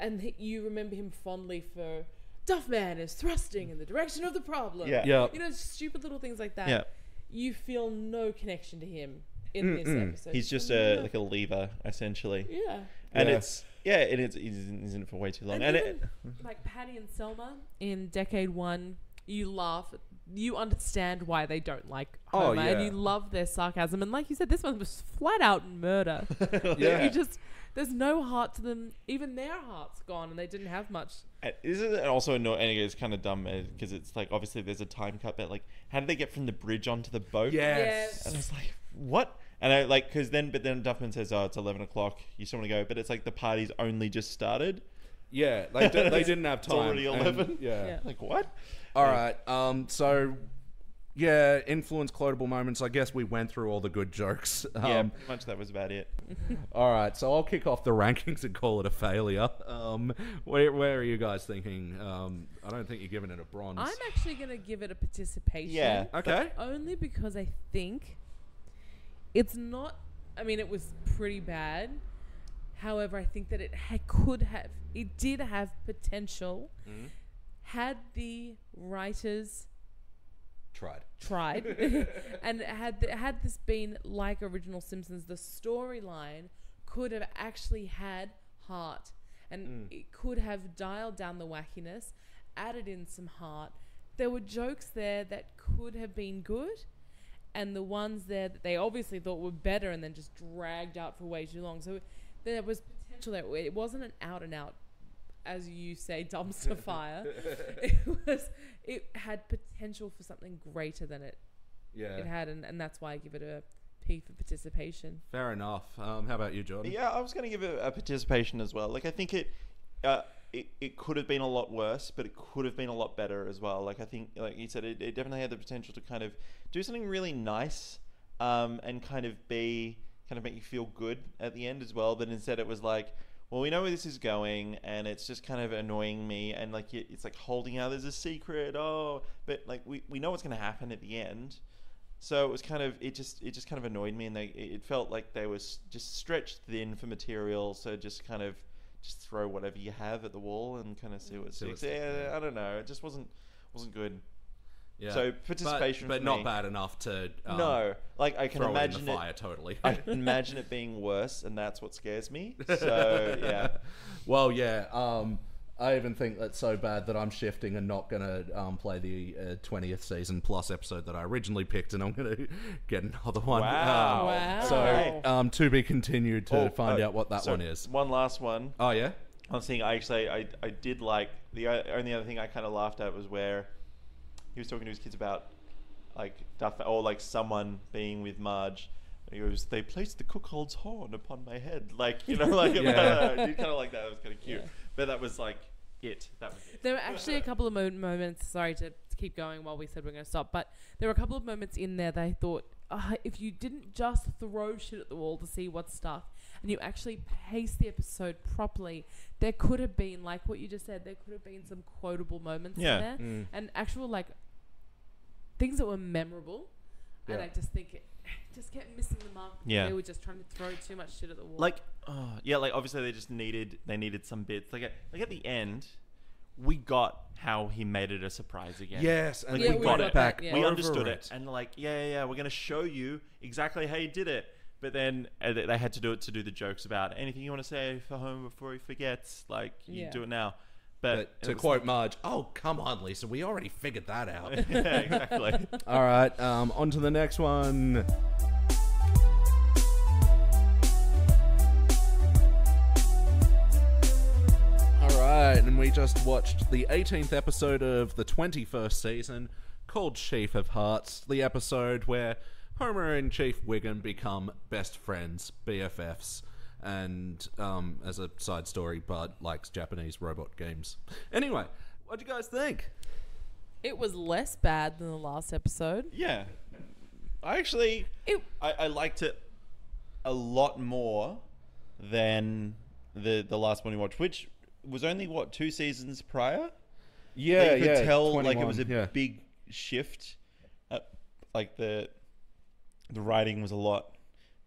and you remember him fondly for Duffman is thrusting in the direction of the problem.
Yeah.
Yeah.
You know, stupid little things like that.
Yeah.
You feel no connection to him in this episode.
he's just a
no-
like a lever essentially
yeah.
and
Yeah.
it's yeah and it's he's in it for way too long
And,
and,
even,
it
like Patty and Selma in Decade One, you laugh. You understand why they don't like
Oh,
Homer, and you love their sarcasm. And like you said, this one was flat out murder. *laughs*
Yeah.
you just there's no heart to them. Even their heart's gone, and they didn't have much.
And This is also annoying. It's kind of dumb uh, because it's like obviously there's a time cut, but like, how did they get from the bridge onto the boat?
Yes.
And I was like, what? And I like because then, but then Duffman says, "Oh, it's eleven o'clock. You still want to go?" But it's like the party's only just started.
Yeah, they, d- they *laughs* didn't have
It's
time.
already
and-
11? *laughs*
yeah.
Yeah.
Like what?
All right. Um. So, yeah, influence quotable moments. I guess we went through all the good jokes. Um,
yeah, pretty much that was about it. *laughs*
All right. So I'll kick off the rankings and call it a failure. Um. Where Where are you guys thinking? Um. I don't think you're giving it a bronze.
I'm actually gonna give it a participation.
Yeah.
okay.
Only because I think it's not. I mean, it was pretty bad. However, I think that it ha- could have, it did have potential mm-hmm. had the writers
Tried.
tried *laughs* *laughs* and had th- had this been like original Simpsons, the storyline could have actually had heart and mm. it could have dialed down the wackiness, added in some heart. There were jokes there that could have been good, and the ones there that they obviously thought were better and then just dragged out for way too long. So there was potential there. It wasn't an out and out as you say, dumpster *laughs* fire. *laughs* it was. It had potential for something greater than it
Yeah.
it had, and, and that's why I give it a P for participation.
Fair enough. Um. How about you, Jordan?
Yeah, I was going to give it a participation as well. Like I think it, uh, it, it could have been a lot worse, but it could have been a lot better as well. Like I think, like you said, it, it definitely had the potential to kind of do something really nice, um, and kind of be kind of make you feel good at the end as well. But instead, it was like. Well, we know where this is going, and it's just kind of annoying me, and like it's like holding out as a secret. Oh, but like we, we know what's going to happen at the end, so it was kind of it just it just kind of annoyed me, and they it felt like they was just stretched thin for material. So just kind of just throw whatever you have at the wall and kind of see what sticks. yeah. I don't know. It just wasn't wasn't good.
Yeah.
So, participation
but,
for
not
me.
bad enough to um,
no, like I can
throw it in
imagine
the
it.
fire. Totally.
I can *laughs* imagine it being worse, and that's what scares me. *laughs* So yeah,
Well, yeah. Um, I even think that's so bad that I'm shifting and not gonna um, play the uh, twentieth season plus episode that I originally picked, and I'm gonna *laughs* get another one.
Wow.
Um,
Wow.
so um, to be continued to
Oh,
find
uh,
out what that
so
one is.
One last one.
Oh yeah.
I was thinking, I actually, I, I did like the only other thing I kind of laughed at was where he was talking to his kids about like Duff or like someone being with Marge. And he goes, "They placed the cuckold's horn upon my head," like you know, like *laughs*
Yeah.
Kind of like that. It was kind of cute,
Yeah.
but that was like it. That was it.
There were actually a couple of mo- moments. Sorry to keep going while we said we're going to stop, but there were a couple of moments in there that I thought, uh, if you didn't just throw shit at the wall to see what stuck, and you actually paced the episode properly, there could have been, like what you just said, there could have been some quotable moments
Yeah.
in there,
Mm.
and actual like things that were memorable. And I just think it *sighs* just kept missing the mark.
Yeah.
they were just trying to throw too much shit at the wall.
like oh, yeah like obviously they just needed they needed some bits like at, like at the end we got how he made it a surprise again
Yes, and
Like,
Yeah,
we,
we
got
got
it back.
yeah.
we understood
it.
it. and like yeah yeah, yeah we're going to show you exactly how you did it but then uh, they they had to do it to do the jokes about anything you want to say for home before he forgets like you
Yeah.
do it now but,
But to quote Marge, "Oh come on, Lisa, we already figured that out." *laughs*
yeah exactly *laughs*
All right, um, on to the next one. All right, and we just watched the 18th episode of the 21st season called Chief of Hearts, the episode where Homer and Chief Wiggum become best friends, BFFs. And um, as a side story, Bart likes Japanese robot games. *laughs* Anyway, what do you guys think?
it was less bad than the last episode.
yeah i actually
It
I, I liked it a lot more than the the last one we watched which was only what two seasons prior
Yeah,
you could
yeah.
tell like it was a
yeah.
big shift. Uh, like the the writing was a lot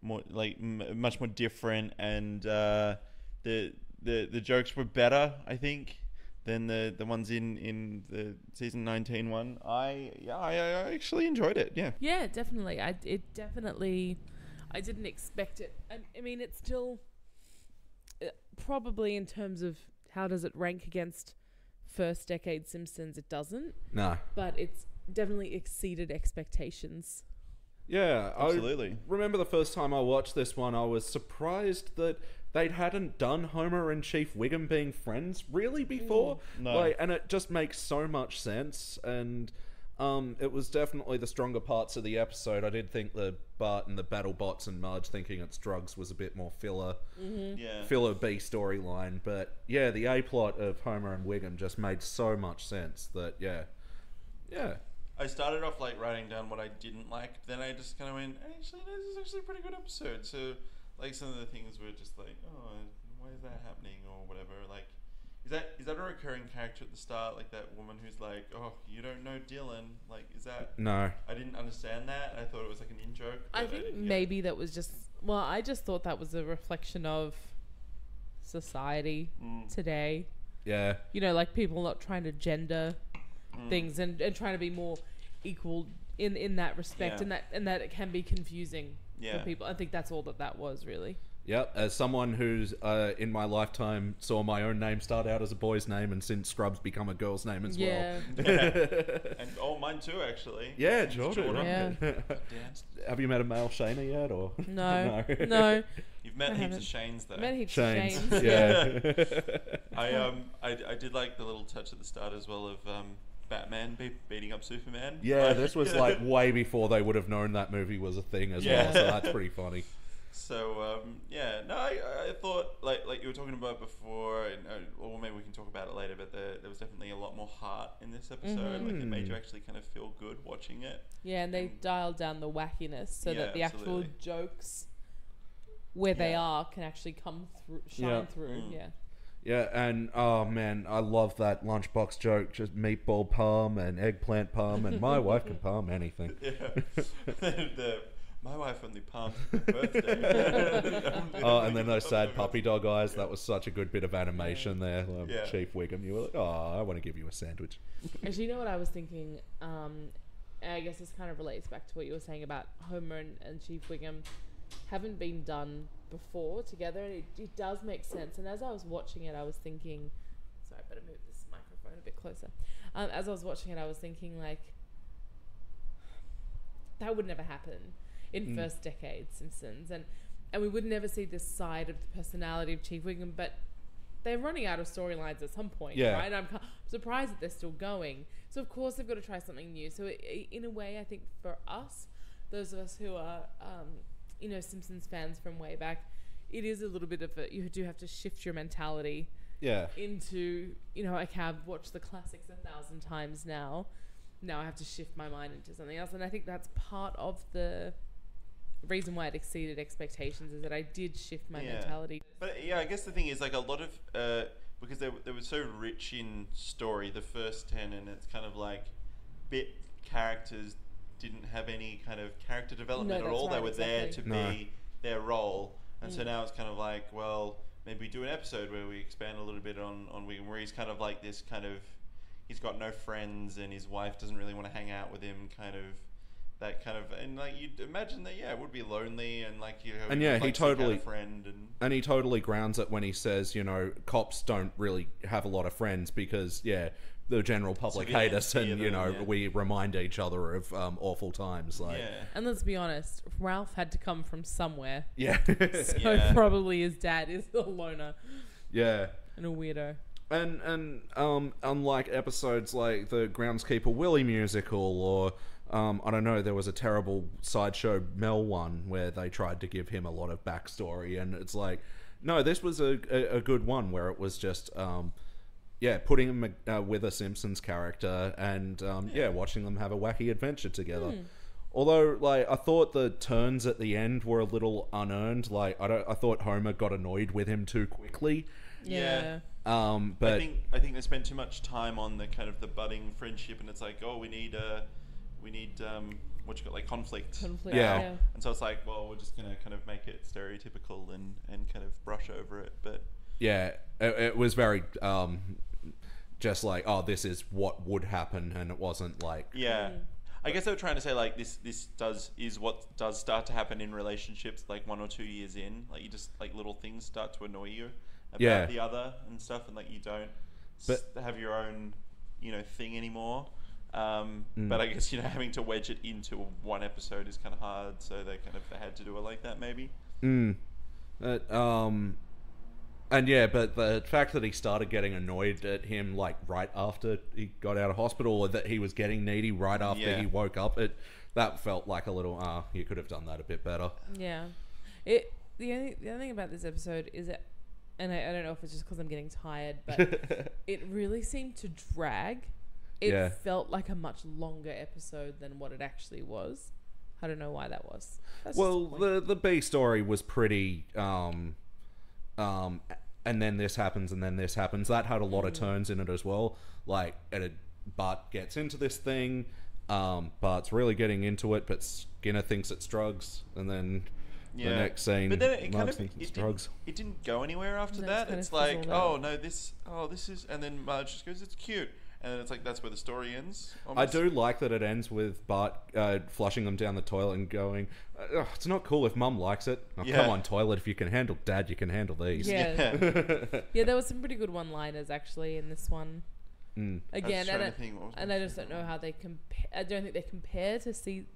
more like m- much more different, and uh, the the the jokes were better. I think than the the ones in in the season 19 one. I yeah, I, I actually enjoyed it. Yeah.
Yeah, definitely. I it definitely. I didn't expect it. I, I mean, it's still uh, probably in terms of how does it rank against first decade Simpsons. It doesn't,
No.
but it's definitely exceeded expectations.
Yeah,
Absolutely.
I remember the first time I watched this one, I was surprised that they hadn't done Homer and Chief Wiggum being friends really before.
No.
Like, and it just makes so much sense. And um, it was definitely the stronger parts of the episode. I did think the Bart and the Battle Bots and Marge thinking it's drugs was a bit more filler,
Yeah.
filler B storyline. But yeah, the A plot of Homer and Wiggum just made so much sense that yeah, yeah.
I started off like writing down what I didn't like. Then I just kind of went, actually, this is actually a pretty good episode. So, like, some of the things were just like, oh, why is that happening or whatever. Like, is that is that a recurring character at the start? Like that woman who's like, oh, you don't know Dylan. Like, is that?
No.
I didn't understand that. I thought it was like an in joke.
I think
didn't get it.
maybe that was just. Well, I just thought that was a reflection of society
Mm.
today.
Yeah.
You know, like people not trying to gender things and, and trying to be more equal in in that respect,
Yeah.
and that and that it can be confusing
Yeah.
for people. I think that's all that that was really.
Yep, as someone who's uh, in my lifetime saw my own name start out as a boy's name and since Scrubs become a girl's name as
Yeah. *laughs*
well.
And oh, mine too, actually.
Yeah,
It's
Jordan.
Yeah.
Yeah.
Have you met a male Shayna yet, or *laughs*
No, no.
You've met
I
heaps
haven't.
of Shanes though.
Many heaps of
Shane's?
Shanes.
Yeah, *laughs*
I um I, I did like the little touch at the start as well of um Batman be- beating up Superman.
yeah.
Like-
This was *laughs* like way before they would have known that movie was a thing as
Yeah.
well. So that's pretty funny. *laughs*
So um, yeah, no, I, I thought like like you were talking about before, and, uh, or maybe we can talk about it later. But there, there was definitely a lot more heart in this episode. Like it made you actually kind of feel good watching it.
Yeah, and they dialed down the wackiness so
Yeah,
that the actual jokes where they are can actually come through, shine
Yeah.
through.
Mm.
Yeah.
Yeah, and oh man, I love that lunchbox joke. Just meatball parm and eggplant parm, and my wife can palm anything. *laughs*
Yeah, *laughs* *laughs* the, my wife only palmed her birthday.
Oh, and then those sad puppy dog eyes. That was such a good bit of animation there. Um,
Yeah.
Chief Wiggum, you were like, oh, I want to give you a sandwich.
Actually, you know what I was thinking? Um, I guess this kind of relates back to what you were saying about Homer and, and Chief Wiggum haven't been done before together, and it, it does make sense. And as I was watching it, I was thinking, sorry, I better move this microphone a bit closer. Um, as I was watching it, I was thinking like that would never happen in first decade Simpsons, and and we would never see this side of the personality of Chief Wiggum, but they're running out of storylines at some point,
Yeah.
right? I'm surprised that they're still going. So of course they've got to try something new. So i i- in a way, I think for us, those of us who are, um, you know, Simpsons fans from way back, it is a little bit of a you do have to shift your mentality
Yeah.
into you know okay I've watched the classics a thousand times now now I have to shift my mind into something else and I think that's part of the reason why it exceeded expectations is that I did shift my
Yeah.
mentality
But yeah, I guess the thing is like a lot of uh, because they, they were so rich in story the first ten, and it's kind of like bit characters didn't have any kind of character development at
that's
all. they
right,
were there to.
No.
be their role, and
Mm.
so now it's kind of like well maybe do an episode where we expand a little bit on on Wiggum, where he's kind of like this kind of he's got no friends and his wife doesn't really want to hang out with him, kind of. That kind of and like you'd imagine that yeah it would be lonely and like you know
And yeah,
you'd,
he
like, seek out a
totally-
friend and
And he totally grounds it when he says, you know, cops don't really have a lot of friends because, yeah, the general public hate us, and
fear
you know,
yeah.
we remind each other of um, awful times. Like,
yeah
and let's be honest Ralph had to come from somewhere
yeah, *laughs*
so *laughs*
Yeah.
probably his dad is a loner
yeah.
and a weirdo
And and um, unlike episodes like the Groundskeeper Willie musical, or um, I don't know, there was a terrible sideshow Mel one where they tried to give him a lot of backstory, and it's like, no, this was a, a, a good one where it was just, um, yeah, putting him uh, with a Simpsons character and um, yeah, watching them have a wacky adventure together. Although, like, I thought the turns at the end were a little unearned. Like, I don't, I thought Homer got annoyed with him too quickly.
yeah,
Yeah.
Um, but
I think I think they spend too much time on the kind of the budding friendship, and it's like, oh, we need uh, we need um, what you got like conflict.
conflict
Yeah.
yeah.
And so it's like, well, we're just gonna kind of make it stereotypical and and kind of brush over it. But
yeah, it, it was very um, just like, oh, this is what would happen, and it wasn't like,
yeah, I guess they were trying to say like this this does is what does start to happen in relationships like one or two years in. Like you just like little things start to annoy you about
Yeah.
the other and stuff, and like you don't
But-
s- have your own you know thing anymore. Um,
Mm.
But I guess you know *laughs* having to wedge it into one episode is kind of hard, so they kind of had to do it like that maybe.
mm, But, um, and yeah, but the fact that he started getting annoyed at him like right after he got out of hospital, or that he was getting needy right after
Yeah.
he woke up, it that felt like a little, ah, you could have done that a bit better.
Yeah, it the only the only thing about this episode is that, and I, I don't know if it's just because I'm getting tired, but *laughs* it really seemed to drag. It
Yeah.
felt like a much longer episode than what it actually was. I don't know why that was. That's
Well,
a
the the B story was pretty, um, um, and then this happens, and then this happens. That had a lot of
Mm.
turns in it as well. Like, and it, Bart gets into this thing. Um, Bart's really getting into it, but Skinner thinks it's drugs, and then yeah. the next scene,
but then it kind of
thinks
it
it's
didn't, it didn't go anywhere after
No,
that.
kinda
It's like, oh no, this, oh this is, and then Marge just goes, it's cute, and then it's like that's where the story ends.
I do like that it ends with Bart uh, flushing them down the toilet and going, "Ugh, "It's not cool if Mum likes it. Oh,
Yeah.
Come on, toilet. If you can handle Dad, you can handle these."
yeah,
Yeah. *laughs*
yeah, there was some pretty good one-liners actually in this one.
Mm.
Again,
trying
and,
to
I,
think what was
and
my
I just don't know how they compare. I don't think they compare to see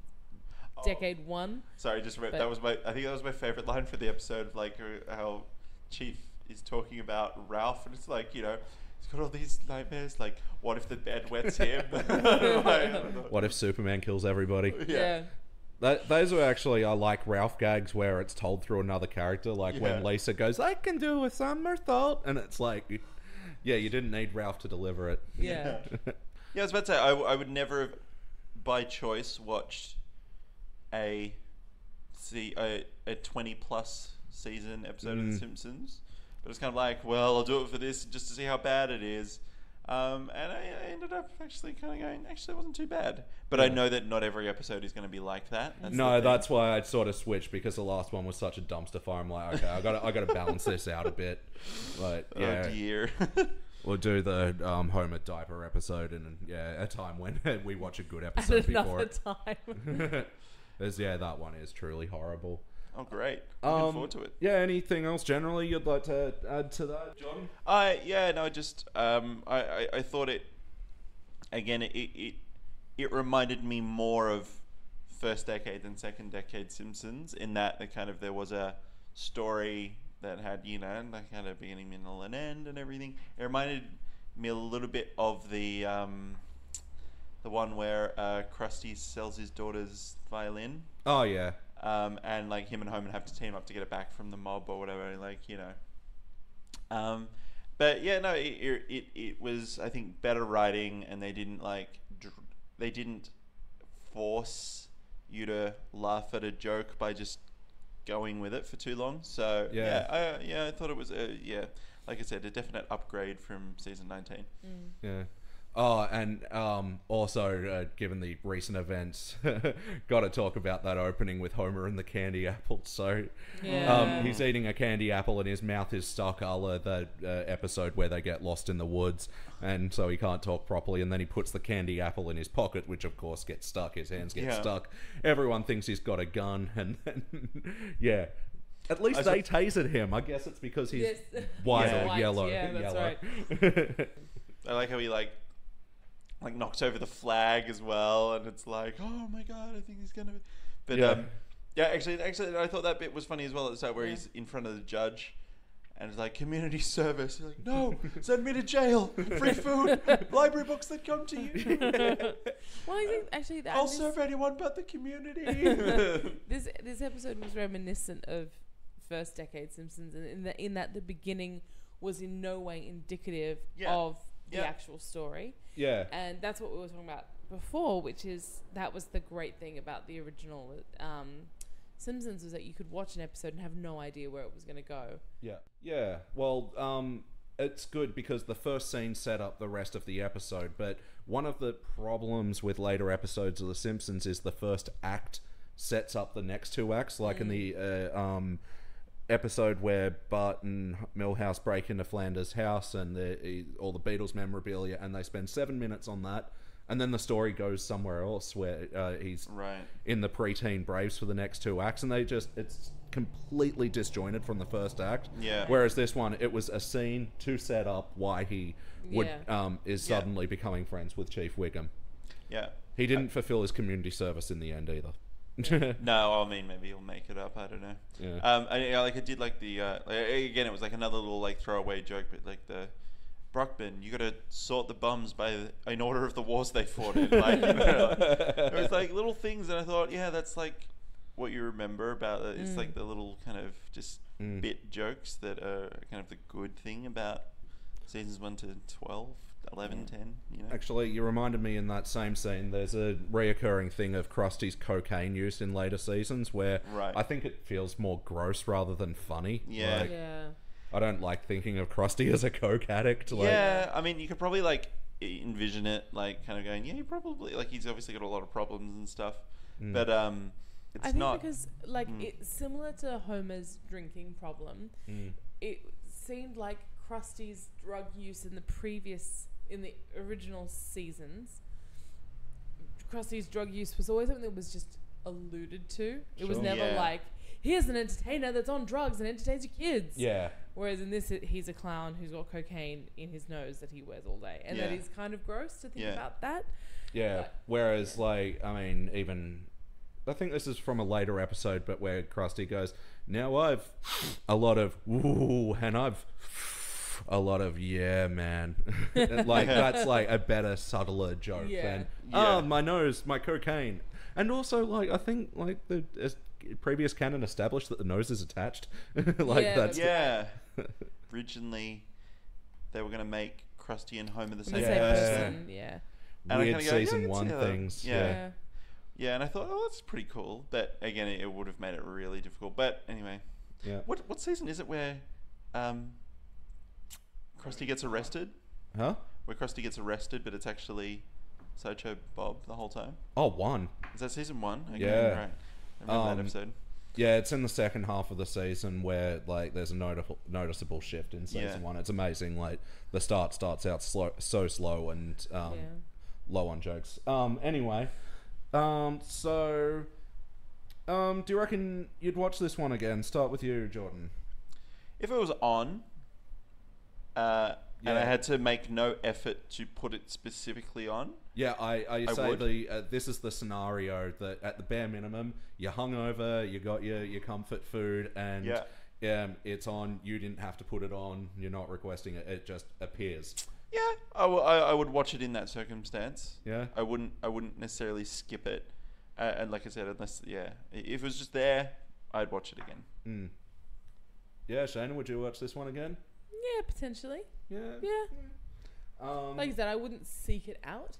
Oh.
decade one.
Sorry, just re-
But-
that was my. I think that was my favorite line for the episode. Like uh, how Chief is talking about Ralph, and it's like you know. He's got all these nightmares. Like, what if the bed wets him? *laughs* *laughs* Like, I don't know.
What if Superman kills everybody?
Yeah.
That, those are actually I like Ralph gags where it's told through another character, like when Lisa goes, "I can do a somersault," and it's like, yeah, you didn't need Ralph to deliver it.
Yeah.
Yeah, I was about to say I would never have, by choice, watched a see a, a twenty plus season episode of The
Mm.
Simpsons, but it's kind of like, well, I'll do it for this just to see how bad it is. Um, and I, I ended up actually kind of going, actually, it wasn't too bad. But I know that not every episode is going to be like that. That's
no, that's why I sort of switched because the last one was such a dumpster fire. I'm like, okay, I got to I got to balance this out a bit. But *laughs* yeah,
Oh dear. *laughs*
we'll do the um, Homer diaper episode, and yeah, a time when *laughs* we watch a good
At
episode before
another
it.
time.
There's, yeah, that one is truly horrible.
Oh, great. Looking
Um,
forward to it.
Yeah, anything else generally you'd like to add to that, John?
I yeah no just um I, I, I thought it again it, it it reminded me more of first decade than second decade Simpsons in that the kind of there was a story that had you know like had a beginning, middle, and end and everything. It reminded me a little bit of the um, the one where uh, Krusty sells his daughter's violin,
Oh yeah.
Um, and like him and Homer have to team up to get it back from the mob or whatever. Like you know. Um, but yeah, no, it, it it it was I think better writing, and they didn't like dr- they didn't force you to laugh at a joke by just going with it for too long. So
Yeah.
yeah, I, yeah, I thought it was a yeah, like I said, a definite upgrade from season nineteen.
Yeah. Oh, and um, also, uh, given the recent events, *laughs* got to talk about that opening with Homer and the candy apple. *laughs* So,
Yeah.
um, he's eating a candy apple and his mouth is stuck, a la the uh, episode where they get lost in the woods, and so he can't talk properly. And then he puts the candy apple in his pocket, which of course gets stuck. His hands get
Yeah.
stuck. Everyone thinks he's got a gun, *laughs* and then, yeah. At least
I saw-
they tasered him. I guess it's because he's
Yes.
white
Yeah.
or
White,
yellow.
yeah, that's
yellow.
I like how he like like knocks over the flag as well, and it's like, oh my god, I think he's gonna. But
Yeah.
um, yeah, actually, actually, I thought that bit was funny as well at the start where
Yeah.
he's in front of the judge. And it's like community service. You're like, no, send me to jail. Free food, library books that come to you. *laughs*
Well, I think actually that
I'll
this,
serve anyone but the community. *laughs*
this this episode was reminiscent of first decade Simpsons, and in that in that the beginning was in no way indicative
Yeah.
of the actual story,
yeah.
and that's what we were talking about before, which is that was the great thing about the original um, Simpsons was that you could watch an episode and have no idea where it was going to go.
Yeah. Yeah. Well, um, it's good because the first scene set up the rest of the episode, but one of the problems with later episodes of The Simpsons is the first act sets up the next two acts, like in the uh, um, episode where Bart and Milhouse break into Flanders' house and the, all the Beatles memorabilia, and they spend seven minutes on that. And then the story goes somewhere else where uh, he's
right.
in the preteen Braves for the next two acts, and they just it's completely disjointed from the first act.
Yeah.
Whereas this one, it was a scene to set up why he would
Yeah.
um, is
Yeah.
suddenly becoming friends with Chief Wiggum.
Yeah.
He didn't fulfill his community service in the end either. *laughs*
No, I mean maybe he'll make it up. I don't know.
Yeah.
Um, I, yeah, like I did like the uh, like, again, it was like another little like throwaway joke, but like the Brockman, you got to sort the bums by the, in order of the wars they fought in. Like, *laughs* you know, it was like little things, and I thought, yeah, that's like what you remember about it. It's like the little kind of just
Mm.
bit jokes that are kind of the good thing about seasons one to 12, 11, 10, You know.
Actually, you reminded me in that same scene. There's a reoccurring thing of Krusty's cocaine use in later seasons, where
Right.
I think it feels more gross rather than funny.
Yeah.
Like,
Yeah.
I don't like thinking of Krusty as a coke addict. Like,
yeah, I mean, you could probably like envision it, like kind of going, yeah, he probably like he's obviously got a lot of problems and stuff,
Mm.
but um, it's
I think
not.
because like
Mm.
it's similar to Homer's drinking problem.
Mm.
It seemed like Krusty's drug use in the previous in the original seasons. Krusty's drug use was always something that was just alluded to. It was never
Yeah.
like here's an entertainer that's on drugs and entertains your kids.
yeah,
Whereas in this, it- he's a clown who's got cocaine in his nose that he wears all day, and that
Yeah.
is kind of gross to think
Yeah.
about that.
yeah.
But-
Whereas, like, I mean, even I think this is from a later episode, but where Krusty goes, "Now I've a lot of ooh, and I've." A lot of yeah, man. *laughs* like that's like a better, subtler joke
Yeah.
than
Yeah.
oh, my nose, my cocaine, and also like I think like the as previous canon established that the nose is attached. *laughs* like
Yeah,
that's
yeah, *laughs* originally they were gonna make Krusty and Homer the
The
same
same
Yeah.
person, yeah.
And I
weird
kinda go, yeah, I
season
can see
one
that.
things.
Yeah.
Yeah.
yeah.
Yeah, and I thought, oh, that's pretty cool. But again, it, it would have made it really difficult. But anyway,
yeah.
what what season is it where um, Krusty gets arrested?
Huh?
Where Krusty gets arrested, but it's actually Sideshow Bob the whole time.
Oh, one.
Is that season one? Okay,
Yeah.
right. I remember
Um,
that episode.
Yeah, it's in the second half of the season where like there's a notable noticeable shift in season
Yeah.
one. It's amazing. Like the start starts out slow, so slow and um,
Yeah.
low on jokes. Um, anyway, um, so um, do you reckon you'd watch this one again? Start with you, Jordan.
If it was on, uh, and I had to make no effort to put it specifically on,
Yeah, I, I,
I
say
would.
the uh, this is the scenario that at the bare minimum you're hungover, you got your your comfort food, and
Yeah.
um, it's on. You didn't have to put it on. You're not requesting it. It just appears.
Yeah, I, w- I, I would watch it in that circumstance.
Yeah.
I wouldn't. I wouldn't necessarily skip it. Uh, and like I said, unless yeah, if it was just there, I'd watch it again.
Mm. Yeah, Shayna, would you watch this one again?
Yeah, potentially.
Yeah.
Yeah.
Um,
Like I said, I wouldn't seek it out.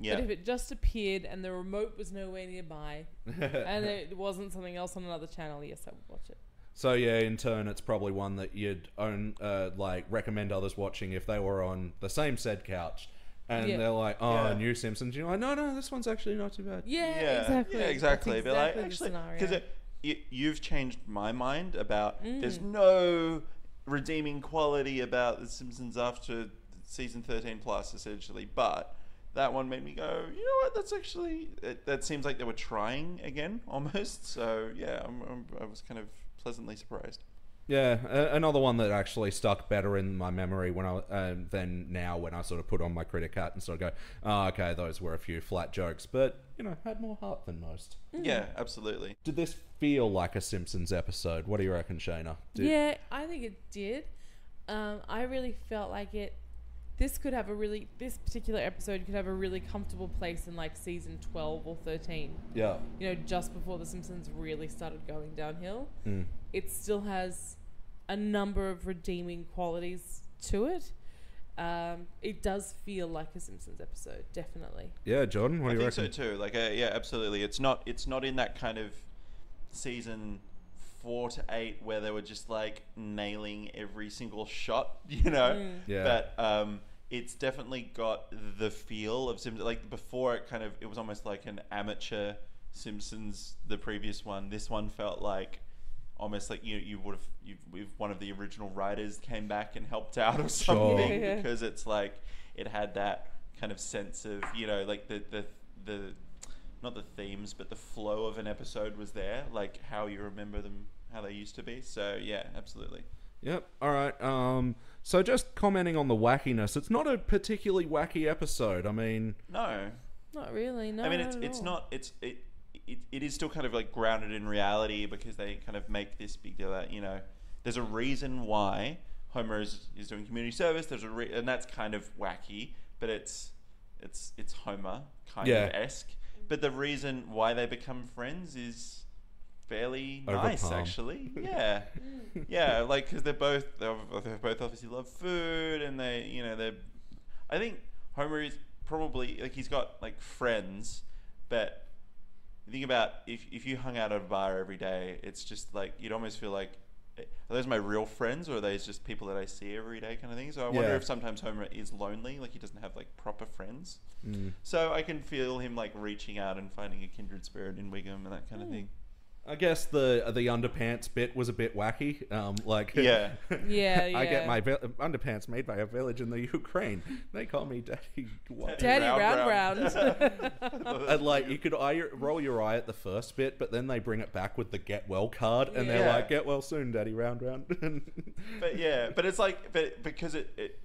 Yeah.
But if it just appeared and the remote was nowhere nearby *laughs* and it wasn't something else on another channel, yes, I would watch it.
so yeah, in turn, it's probably one that you'd own, uh, like recommend others watching if they were on the same said couch, and
Yeah.
they're like, "Oh,
Yeah.
new Simpsons." You're like, "No, no, this one's actually not too bad."
Yeah,
yeah,
exactly.
Yeah,
That's
exactly. But like,
exactly the
actually,
scenario.
because you, you've changed my mind about there's
Mm.
no redeeming quality about The Simpsons after season 13 plus, essentially. But that one made me go, you know what? That's actually it, that seems like they were trying again, *laughs* almost. So yeah, I'm, I'm, I was kind of pleasantly surprised.
Yeah, a- another one that actually stuck better in my memory when I um, than now when I sort of put on my critic hat and sort of go, "Oh, okay, those were a few flat jokes, but you know, had more heart than most."
Yeah, absolutely.
Did this feel like a Simpsons episode? What do you reckon, Shayna? Did,
Yeah, I think it did. Um, I really felt like it. This could have a really. This particular episode could have a really comfortable place in like season twelve or thirteen.
Yeah.
You know, just before The Simpsons really started going downhill.
Mm.
It still has a number of redeeming qualities to it. Um, it does feel like a Simpsons episode, definitely.
Yeah, Jordan, what
I
do you
think
reckon?
so too. Like, uh, yeah, absolutely. It's not. It's not in that kind of season four to eight where they were just like nailing every single shot, *laughs* you know.
Mm.
Yeah.
But um, it's definitely got the feel of Simpsons. Like before, it kind of it was almost like an amateur Simpsons. The previous one, this one felt like almost like you you would have you if one of the original writers came back and helped out or something
Yeah.
because it's like it had that kind of sense of you know like the the the not the themes but the flow of an episode was there like how you remember them how they used to be so yeah absolutely
Yep. All right. Um. So just commenting on the wackiness, it's not a particularly wacky episode. I mean,
no
Not really. No.
I mean it's
at
it's
all.
not it's it, it it is still kind of like grounded in reality because they kind of make this big deal that you know there's a reason why Homer is, is doing community service there's a re- and that's kind of wacky but it's it's it's Homer kind
Yeah.
of esque but the reason why they become friends is fairly
Over
nice
palm.
actually yeah *laughs* yeah like because they're both they both obviously love food and they you know they're I think Homer is probably like he's got like friends, but you think about if if you hung out at a bar every day, it's just like you'd almost feel like are those my real friends or are those just people that I see every day kind of thing? So I wonder
Yeah.
if sometimes Homer is lonely, like he doesn't have like proper friends.
mm.
So I can feel him like reaching out and finding a kindred spirit in Wiggum and that kind of thing.
I guess the the underpants bit was a bit wacky. Um, like
Yeah.
Yeah, *laughs* yeah, I
get my vil- underpants made by a village in the Ukraine. They call me Daddy. What?
Daddy
Round
round
round.
round. *laughs*
And like you could eye, roll your eye at the first bit, but then they bring it back with the get well card, and they're like, "Get well soon, Daddy." Round round. *laughs*
but yeah, but it's like, but because it, it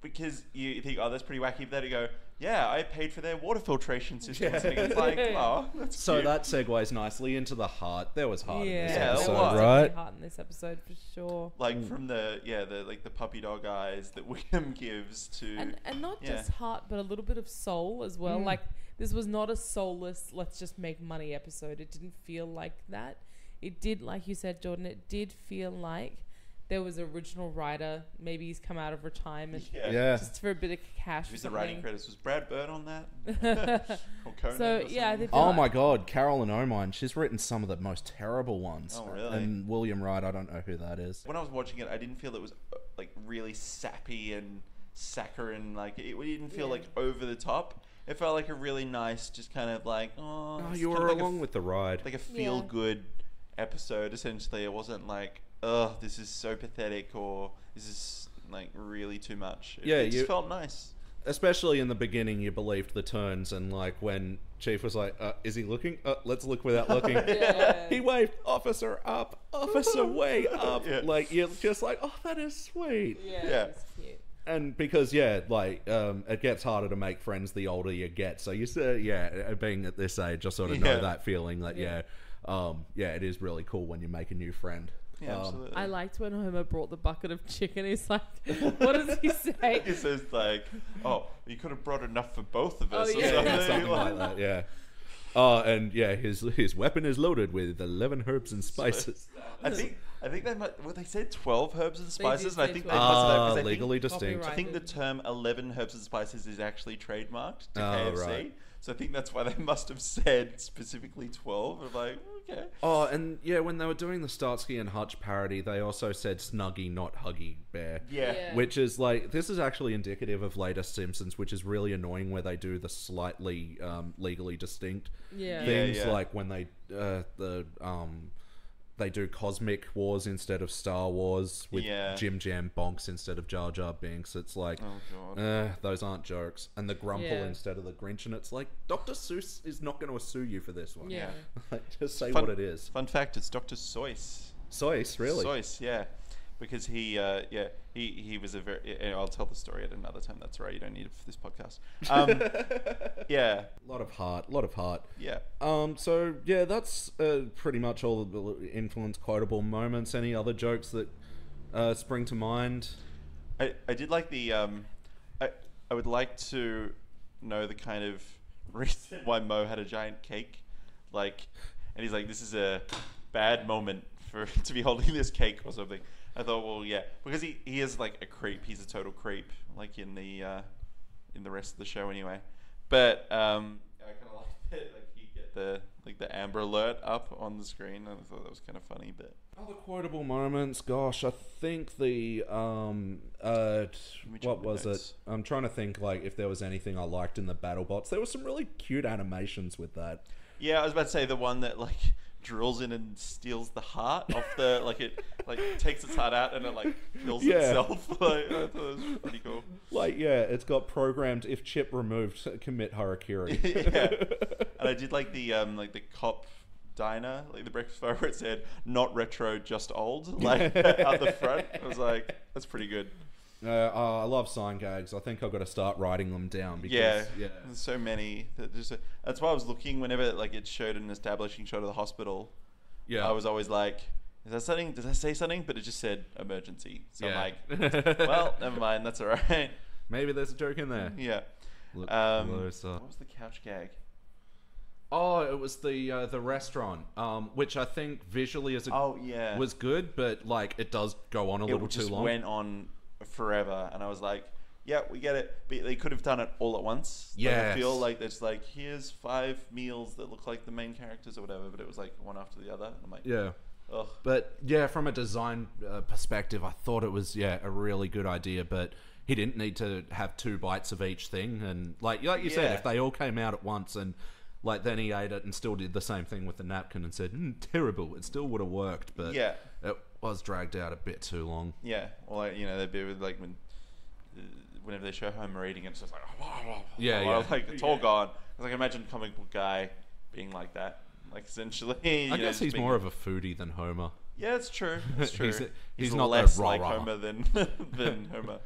because you think, oh, that's pretty wacky. But then you go, yeah, I paid for their water filtration system.
Yeah.
And it's like, *laughs* oh, that's
so
cute.
that segues nicely into the heart. There was heart in this
yeah,
there
episode,
was.
right?
Heart in this episode for sure.
like from the yeah the like the puppy dog eyes that *laughs* Wiggum gives to
and and not
yeah.
just heart, but a little bit of soul as well. Mm. Like this was not a soulless let's just make money episode. It didn't feel like that. It did, like you said, Jordan. It did feel like there was an original writer. Maybe he's come out of retirement
yeah.
Yeah.
just for a bit of cash. or
Who's the writing
something.
credits? Was Brad Bird on that? *laughs* or Conan
So
or
yeah, I
something?
think
Oh my God, Carolyn Omine. She's written some of the most terrible ones.
Oh, really?
And William Wright, I don't know who that is.
when I was watching it, I didn't feel it was uh, like really sappy and saccharine. Like it, it didn't feel
Yeah.
like over the top. It felt like a really nice, just kind of like oh,
Oh,
it's
you
kind of
were
like a
along
f-
with the ride.
like a feel good episode. Essentially, it wasn't like oh, this is so pathetic or this is like really too much. It,
Yeah,
it just
you-
felt nice.
Especially in the beginning, you believed the turns, and like when Chief was like, uh, "Is he looking? Uh, let's look without *laughs* looking."
Yeah.
he waved, "Officer up, officer way up." *laughs*
Yeah.
Like you're just like, "Oh, that is sweet."
Yeah,
Yeah.
it's cute.
And because yeah, like um, it gets harder to make friends the older you get. So you say, yeah, uh, being at this age, I sort of know that feeling that yeah, um, yeah, it is really cool when you make a new friend.
Yeah,
Um,
absolutely.
I liked when Homer brought the bucket of chicken. He's like, *laughs* what does he say? *laughs*
He says like, "Oh, you could have brought enough for both of us."
Oh,
or
yeah.
something.
something *laughs* like that. Yeah. Oh, and yeah, his his weapon is loaded with eleven herbs and spices.
I think I think they might. Well, they said twelve herbs and spices, and I
say
think they
12.
must have
Ah,
'cause I think-
legally distinct.
I think the term 11 herbs and spices is actually trademarked to
Oh,
KFC.
right.
So I think that's why they *laughs* must have said specifically 12. Of like, okay.
Oh, and yeah, when they were doing the Starsky and Hutch parody, they also said Snuggy, not Huggy Bear.
Yeah.
Yeah.
Which is like this is actually indicative of later Simpsons, which is really annoying where they do the slightly um, legally distinct
Yeah.
Yeah.
things, like when they uh, the um, they do Cosmic Wars instead of Star Wars with
Yeah.
Jim Jam Bonks instead of Jar Jar Binks. It's like,
Oh, God.
uh, those aren't jokes. And the Grumple
Yeah.
instead of the Grinch, and it's like Dr. Seuss is not going to sue you for this one.
Yeah. *laughs*
like, just say
Fun-
what it is.
Fun fact: It's Dr. Seuss.
Seuss, really?
Seuss, yeah, because he, uh, yeah, he he was a very. I'll tell the story at another time. That's right. You don't need it for this podcast. Um, *laughs* yeah,
A lot of heart, a lot of heart.
yeah.
Um, so yeah, that's uh, pretty much all the influence quotable moments. Any other jokes that uh, spring to mind?
I, I did like the um, I I would like to know the kind of *laughs* reason why Moe had a giant cake, like, and he's like, this is a bad moment for *laughs* to be holding this cake or something. I thought, well, yeah, because he, he is like a creep. He's a total creep, like in the uh, in the rest of the show anyway. But um, I kind of like *laughs* that, like he get the like the Amber Alert up on the screen, and I thought that was kind of funny. But
Other quotable moments. Gosh, I think the um uh t-
me check
what was it? I'm trying to think like if there was anything I liked in the battle bots. There were some really cute animations with that.
Yeah, I was about to say the one that like drills in and steals the heart off the like it like *laughs* takes its heart out and it like kills
Yeah.
itself. *laughs* like, I thought it was pretty cool.
Like yeah, it's got programmed if chip removed, commit harakiri. *laughs*
yeah, and I did like the um like the cop diner, like the breakfast bar where it said "not retro, just old," like out the front. I was like, that's pretty good.
Uh, oh, I love sign gags. I think I've got to start writing them down because
yeah,
yeah.
There's so many. That just that's why I was looking whenever like it showed an establishing shot of the hospital.
Yeah.
I was always like, is that something? Does that say something? But it just said emergency. So
Yeah.
I'm like, *laughs* well, never mind. That's all right.
Maybe there's a joke in there.
yeah.
Look
Um,
closer.
what was the couch gag?
Oh, it was the uh, the restaurant, um, which I think visually as a
Oh yeah.
was good, but like it does go on a
it
little too long.
went on forever, and I was like, yeah, we get it. But they could have done it all at once. Like, I feel like it's like here's five meals that look like the main characters or whatever, but it was like one after the other. And I'm like,
yeah.
ugh.
But yeah, from a design uh, perspective, I thought it was yeah a really good idea. But he didn't need to have two bites of each thing, and like like you said, if they all came out at once and like then he ate it and still did the same thing with the napkin and said mm, terrible, it still would have worked. But
Yeah.
It was dragged out a bit too long.
Yeah, or like, you know, they'd be with like when, uh, whenever they show Homer eating it's just like, *laughs*
Yeah, *laughs*
or,
yeah.
like it's all gone. It's like imagine a comic book guy being like that, like essentially. *laughs*
I
know,
guess
just
he's
being-
more of a foodie than Homer.
Yeah, it's true. It's true.
He's-
he's,
he's not
less like
rah-rah.
Homer than than Homer.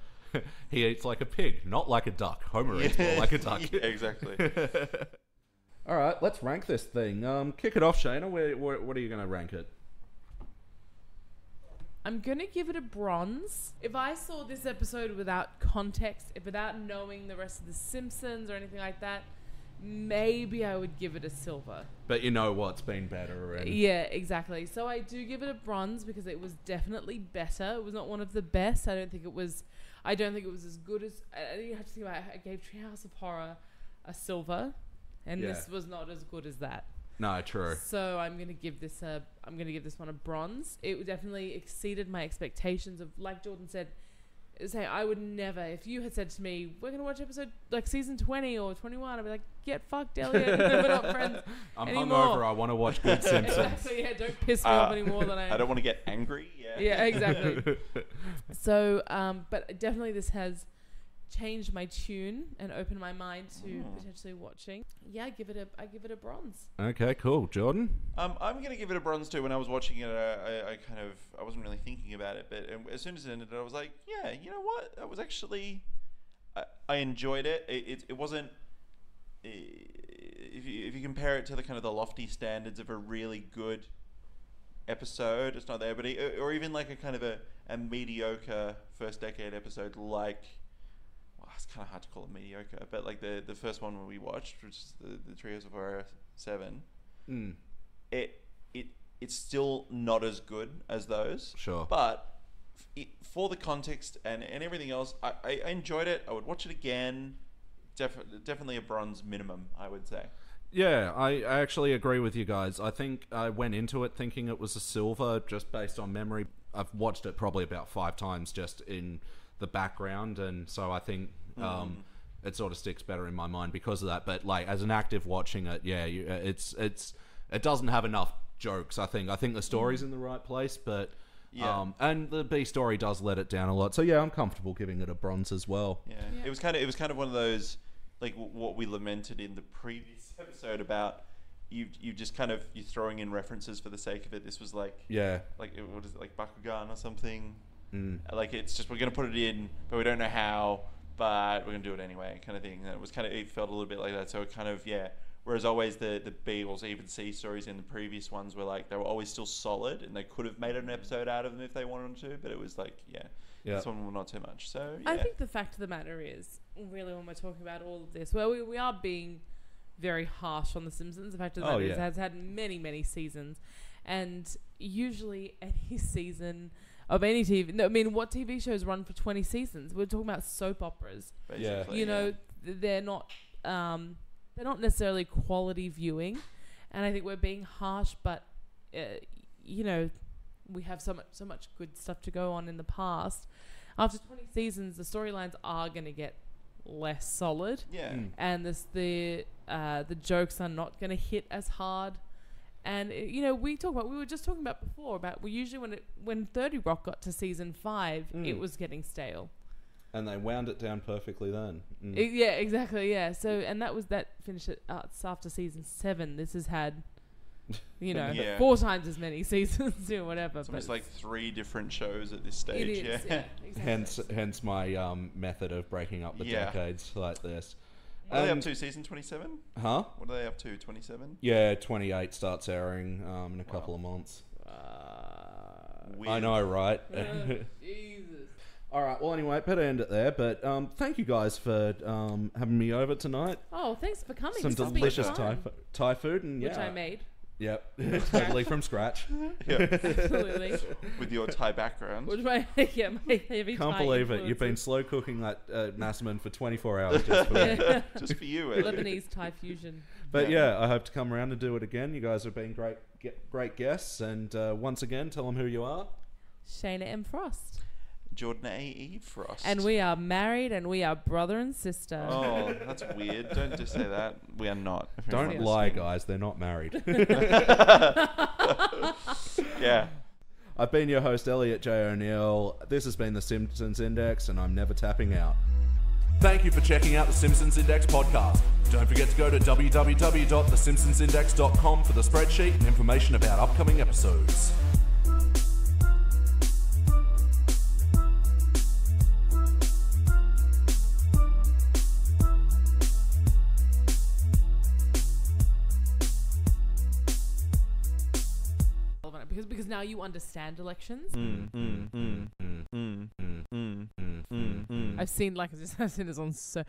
he eats like a pig, not like a duck. Homer eats more like a duck.
yeah, exactly.
All right, let's rank this thing. Um, kick it off, Shayna. Where, where, what are you going to rank it?
I'm gonna give it a bronze. If I saw this episode without context, if without knowing the rest of the Simpsons or anything like that, maybe I would give it a silver.
But you know what's been better. already.
Yeah, exactly. So I do give it a bronze because it was definitely better. It was not one of the best. I don't think it was. I don't think it was as good as. I you have to think about. it. I gave Treehouse of Horror a silver, and
Yeah.
this was not as good as that.
No, true.
So I'm gonna give this a I'm gonna give this one a bronze. It definitely exceeded my expectations of like Jordan said. Say I would never if you had said to me we're gonna watch episode like season twenty or twenty one I'd be like get fucked Elliot *laughs* we're not friends *laughs*
I'm
anymore.
hungover. I want to watch Good *laughs* Simpsons.
exactly yeah don't piss me
Uh,
off any more than I am.
I don't want to get angry. Yeah.
yeah exactly so um but definitely this has changed my tune and opened my mind to
Mm.
potentially watching yeah I give it a I give it a bronze
okay, cool. Jordan?
Um, I'm gonna give it a bronze too. When I was watching it, I, I, I kind of I wasn't really thinking about it, but as soon as it ended, I was like, yeah, you know what? That was actually I, I enjoyed it. It, it, it wasn't if you, if you compare it to the kind of the lofty standards of a really good episode. It's not there, but e- or even like a kind of a, a mediocre first decade episode, like well, it's kind of hard to call it mediocre, but like the the first one we watched, which is the the Treehouse of Horror Seven,
Mm,
it it it's still not as good as those.
Sure.
But it, for the context and, and everything else, I, I, I enjoyed it. I would watch it again. Def- definitely a bronze minimum, I would say.
Yeah, I, I actually agree with you guys. I think I went into it thinking it was a silver just based on memory. I've watched it probably about five times just in the background, and so I think um, it sort of sticks better in my mind because of that. But like as an active watching it, yeah, you, uh, it's it's it doesn't have enough jokes. I think I think the story's in the right place, but
Yeah.
um, and the B story does let it down a lot. So yeah, I'm comfortable giving it a bronze as well.
Yeah. it was kind of it was kind of one of those like w- what we lamented in the previous *laughs* episode about you you just kind of you throwing in references for the sake of it. This was like
Yeah,
like it- what is it like Bakugan or something?
Mm.
Like it's just we're gonna put it in, but we don't know how, but we're gonna do it anyway, kind of thing. And it was kind of it felt a little bit like that. So it kind of yeah. Whereas always the the B or even C stories in the previous ones were like they were always still solid, and they could have made an episode out of them if they wanted to. But it was like yeah,
Yeah.
this one will not too much. So yeah.
I think the fact of the matter is, really, when we're talking about all of this, well, we, we are being very harsh on The Simpsons. The fact of the
Oh,
matter is, it has had many, many seasons, and usually any *laughs* season of any TV. No, I mean, what TV shows run for twenty seasons? We're talking about soap operas.
basically,
you know,
yeah.
they're not um, they're not necessarily quality viewing, and I think we're being harsh, but uh, you know, we have so much so much good stuff to go on in the past. After 20 seasons, the storylines are going to get less solid,
yeah.
Mm.
and this the uh, the jokes are not going to hit as hard. And uh, you know, we talk about we were just talking about before about we usually when it when Thirty Rock got to season five, it
Mm.
was getting stale.
and they wound it down perfectly then. Mm.
I- yeah, exactly. Yeah. So, and that was that finished it uh, it's after season seven. This has had, *laughs* you know,
Yeah.
four times as many *laughs* seasons or whatever.
It's
but
almost like three different shows at this stage.
is.
yeah.
Yeah. *laughs* exactly.
Hence, hence my um, method of breaking up the
Yeah.
decades like this.
What are they up
And-
to? Season 27?
Huh?
What are they up to? 27?
Yeah, 28 starts airing um, in a couple of months.
Uh,
I know, right? *laughs*
Jesus.
All right. Well, anyway, better end it there. But um, thank you guys for um, having me over tonight.
Oh, thanks for coming.
Some
This has been
delicious. Thai, Thai food, and
which
yeah,
I made.
Yep, *laughs* totally from scratch. *laughs*
Yeah. *laughs*
Absolutely.
With your Thai background.
which my yeah my heavy.
Can't
Thai
believe it. You've been
influences.
slow cooking that uh, Massaman for 24 hours just for me.
Just for you, Elliot.
Lebanese Thai fusion.
But
Yeah.
yeah, I hope to come around and do it again. You guys have been great, ge- great guests, and uh, once again, tell them who you are.
Shayna M Frost.
Jordan A.E. Frost.
And we are married and we are brother and sister.
Oh, that's weird. Don't just say that. We are not. if
Don't
everyone
lie,
listening.
guys. They're not married. *laughs* *laughs*
Yeah.
I've been your host, Elliot J. O'Neill. This has been the Simpsons Index, and I'm never tapping out.
Thank you for checking out the Simpsons Index podcast. Don't forget to go to www.thesimpsonsindex.com for the spreadsheet and information about upcoming episodes.
because now you understand elections. I've seen like I've seen this on so.